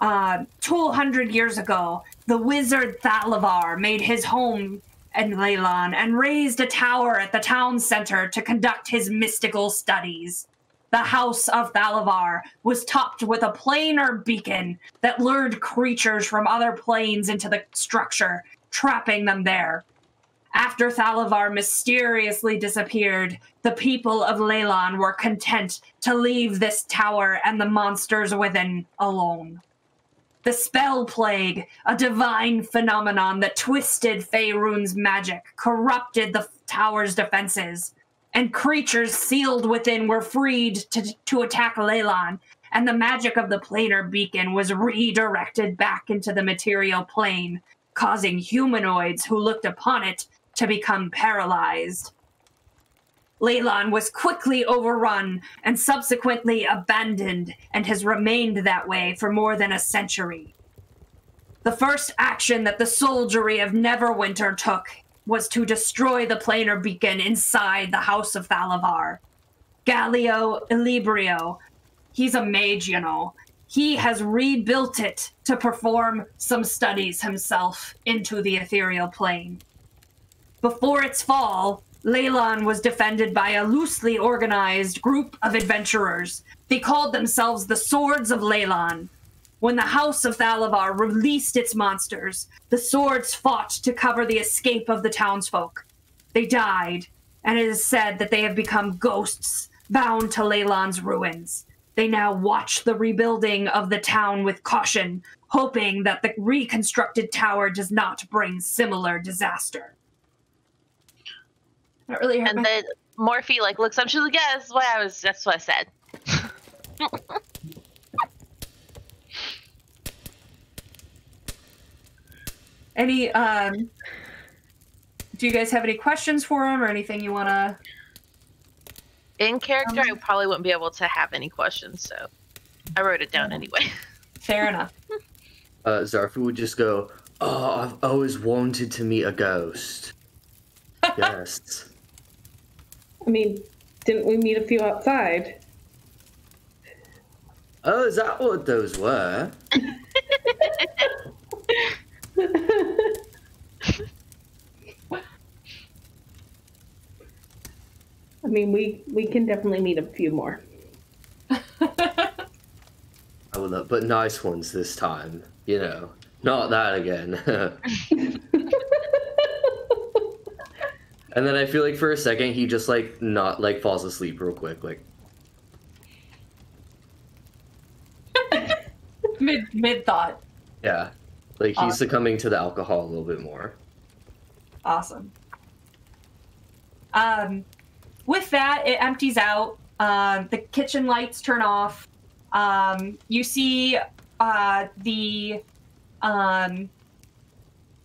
Speaker 5: Uh, 200 years ago, the wizard Thalivar made his home in Leilon and raised a tower at the town center to conduct his mystical studies. The House of Thalivar was topped with a planar beacon that lured creatures from other planes into the structure, trapping them there. After Thalivar mysteriously disappeared, the people of Leilon were content to leave this tower and the monsters within alone. The spell plague, a divine phenomenon that twisted Faerun's magic, corrupted the tower's defenses, and creatures sealed within were freed to, to attack Leilon, and the magic of the planar beacon was redirected back into the material plane, causing humanoids who looked upon it to become paralyzed. Leilon was quickly overrun and subsequently abandoned and has remained that way for more than a century. The first action that the soldiery of Neverwinter took was to destroy the planar beacon inside the House of Thalivar. Gallio Ilibrio, he's a mage, you know. He has rebuilt it to perform some studies himself into the ethereal plane. Before its fall, Leilon was defended by a loosely organized group of adventurers. They called themselves the Swords of Leilon. When the House of Thalivar released its monsters, the swords fought to cover the escape of the townsfolk. They died, and it is said that they have become ghosts bound to Leilon's ruins. They now watch the rebuilding of the town with caution, hoping that the reconstructed tower does not bring similar disaster. Not really.
Speaker 1: And then Morphe like looks up. She's like, "Yeah, that's what I was. That's what I said."
Speaker 5: Any um do you guys have any questions for him or anything you wanna
Speaker 1: In character,
Speaker 5: Um,
Speaker 1: I probably wouldn't be able to have any questions, so I wrote it down anyway.
Speaker 5: fair enough.
Speaker 4: Uh, Zarfu would just go, "Oh, I've always wanted to meet a ghost." yes.
Speaker 2: I mean, didn't we meet a few outside?
Speaker 4: Oh, is that what those were?
Speaker 2: I mean, we we can definitely meet a few more.
Speaker 4: I would love, but nice ones this time. You know, not that again. and then I feel like for a second he just like not like falls asleep real quick, like
Speaker 5: mid mid thought.
Speaker 4: yeah, like he's
Speaker 5: Awesome.
Speaker 4: succumbing to the alcohol a little bit more.
Speaker 5: Awesome. Um, with that, it empties out. Um, the kitchen lights turn off. Um, you see uh, the um,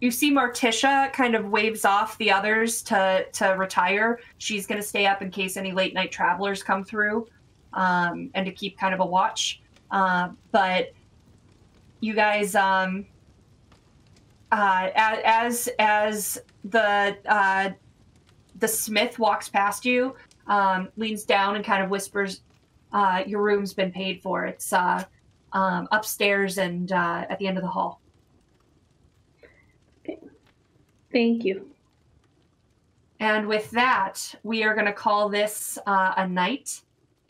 Speaker 5: you see Morticia kind of waves off the others to to retire. She's going to stay up in case any late night travelers come through, um, and to keep kind of a watch. Uh, but you guys, um, uh, as as the uh, the smith walks past you, um, leans down and kind of whispers, uh, "Your room's been paid for. It's uh, um, upstairs and uh, at the end of the hall."
Speaker 2: Thank you.
Speaker 5: And with that, we are going to call this uh, a night,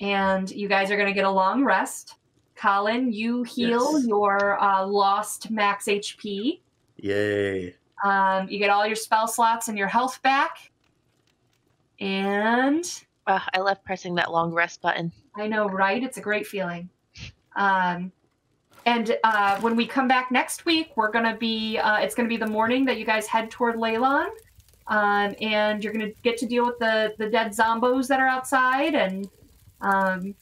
Speaker 5: and you guys are going to get a long rest. Colin, you heal
Speaker 4: Yes.
Speaker 5: your uh, lost max HP.
Speaker 4: Yay.
Speaker 5: Um, you get all your spell slots and your health back. And
Speaker 1: Ugh, I love pressing that long rest button.
Speaker 5: I know, right? It's a great feeling. Um, and uh, when we come back next week, we're gonna be. Uh, it's gonna be the morning that you guys head toward Leilon, um, and you're gonna get to deal with the the dead zombos that are outside, and um,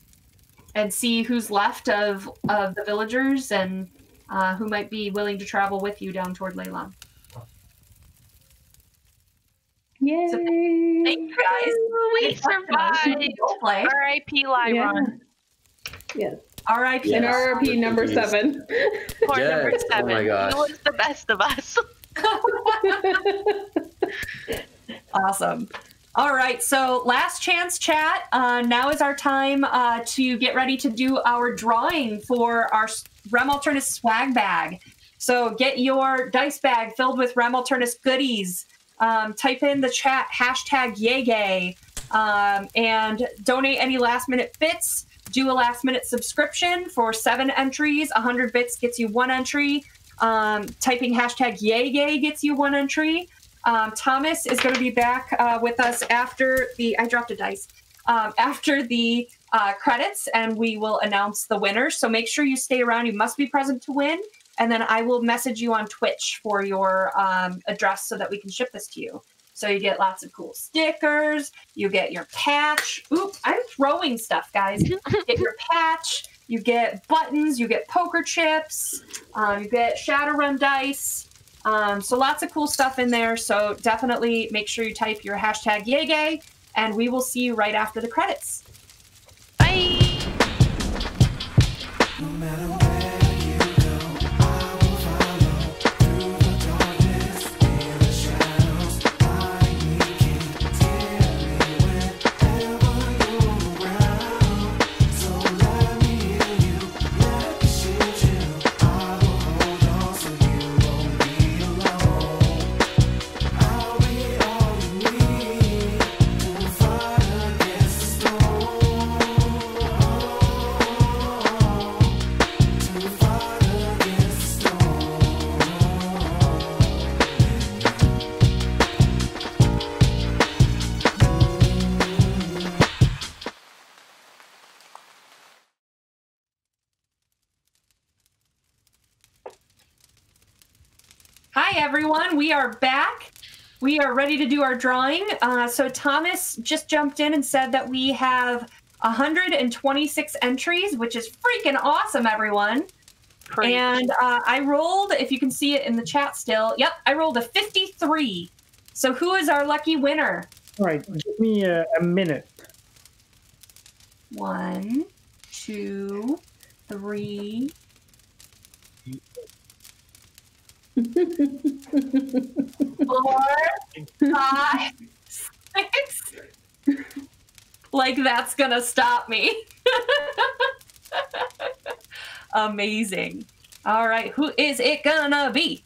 Speaker 5: and see who's left of of the villagers and uh, who might be willing to travel with you down toward Leilon.
Speaker 2: Yay!
Speaker 5: So Thank you guys.
Speaker 1: We survived. R.I.P. Lyron.
Speaker 2: Yes.
Speaker 5: R.I.P.
Speaker 2: And RRP number seven.
Speaker 1: Poor number
Speaker 4: Yes. Oh
Speaker 1: seven.
Speaker 4: my gosh.
Speaker 1: He was the best of us.
Speaker 5: Awesome. All right, so last chance chat. Uh, now is our time uh, to get ready to do our drawing for our s- Rem Alternis swag bag. So get your dice bag filled with Rem Alternis goodies. Um, type in the chat hashtag Yegay um, and donate any last minute bits. Do a last minute subscription for seven entries. 100 bits gets you one entry. Um, typing hashtag Yegay gets you one entry. Um, Thomas is going to be back uh, with us after the. I dropped a dice. Um, after the uh, credits, and we will announce the winners. So make sure you stay around. You must be present to win. And then I will message you on Twitch for your um, address so that we can ship this to you. So you get lots of cool stickers. You get your patch. Oop, I'm throwing stuff, guys. get your patch. You get buttons. You get poker chips. Um, you get Shadowrun dice. Um, so lots of cool stuff in there. So definitely make sure you type your hashtag Yegay, and we will see you right after the credits.
Speaker 1: Bye.
Speaker 5: Hi, We are back. We are ready to do our drawing. Uh, so Thomas just jumped in and said that we have 126 entries, which is freaking awesome, everyone.
Speaker 1: Great.
Speaker 5: And uh, I rolled, if you can see it in the chat still, yep, I rolled a 53. So who is our lucky winner?
Speaker 9: All right, give me a, a minute.
Speaker 5: One, two, three. Four, five, six. Like that's gonna stop me. Amazing. All right, who is it gonna be?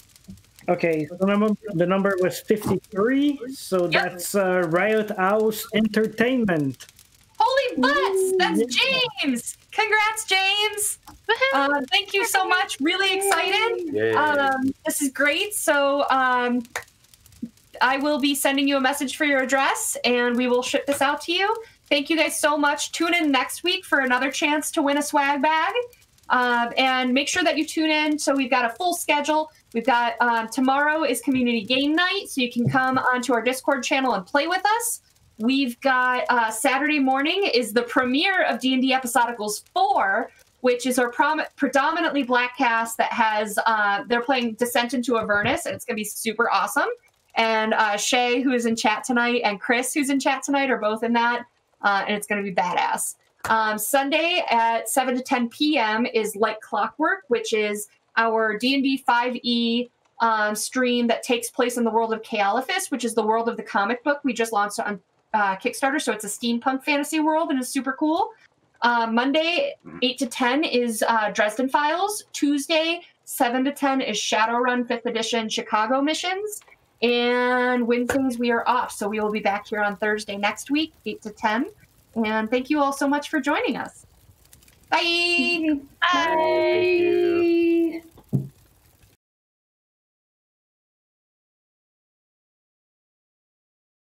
Speaker 9: Okay, so the number the number was fifty three. So that's uh, Riot House Entertainment.
Speaker 5: Holy butts! That's James. Congrats, James. Uh, thank you so much. Really excited. Um, this is great. So um, I will be sending you a message for your address, and we will ship this out to you. Thank you guys so much. Tune in next week for another chance to win a swag bag. Um, and make sure that you tune in. So we've got a full schedule. We've got um, tomorrow is community game night, so you can come onto our Discord channel and play with us. We've got uh, Saturday morning is the premiere of D and D Episodicals four. which is our prom- predominantly black cast that has uh, they're playing Descent into Avernus, and it's going to be super awesome. And uh, Shay, who is in chat tonight, and Chris, who's in chat tonight, are both in that, uh, and it's going to be badass. Um, Sunday at 7 to 10 p.m. is Like Clockwork, which is our D&D 5e um, stream that takes place in the world of Kael'thas, which is the world of the comic book we just launched on uh, Kickstarter. So it's a steampunk fantasy world and it's super cool. Uh, Monday, 8 to 10 is uh, Dresden Files. Tuesday, 7 to 10 is Shadowrun 5th Edition Chicago Missions. And Wednesdays, we are off. So we will be back here on Thursday next week, 8 to 10. And thank you all so much for joining us. Bye.
Speaker 1: Bye.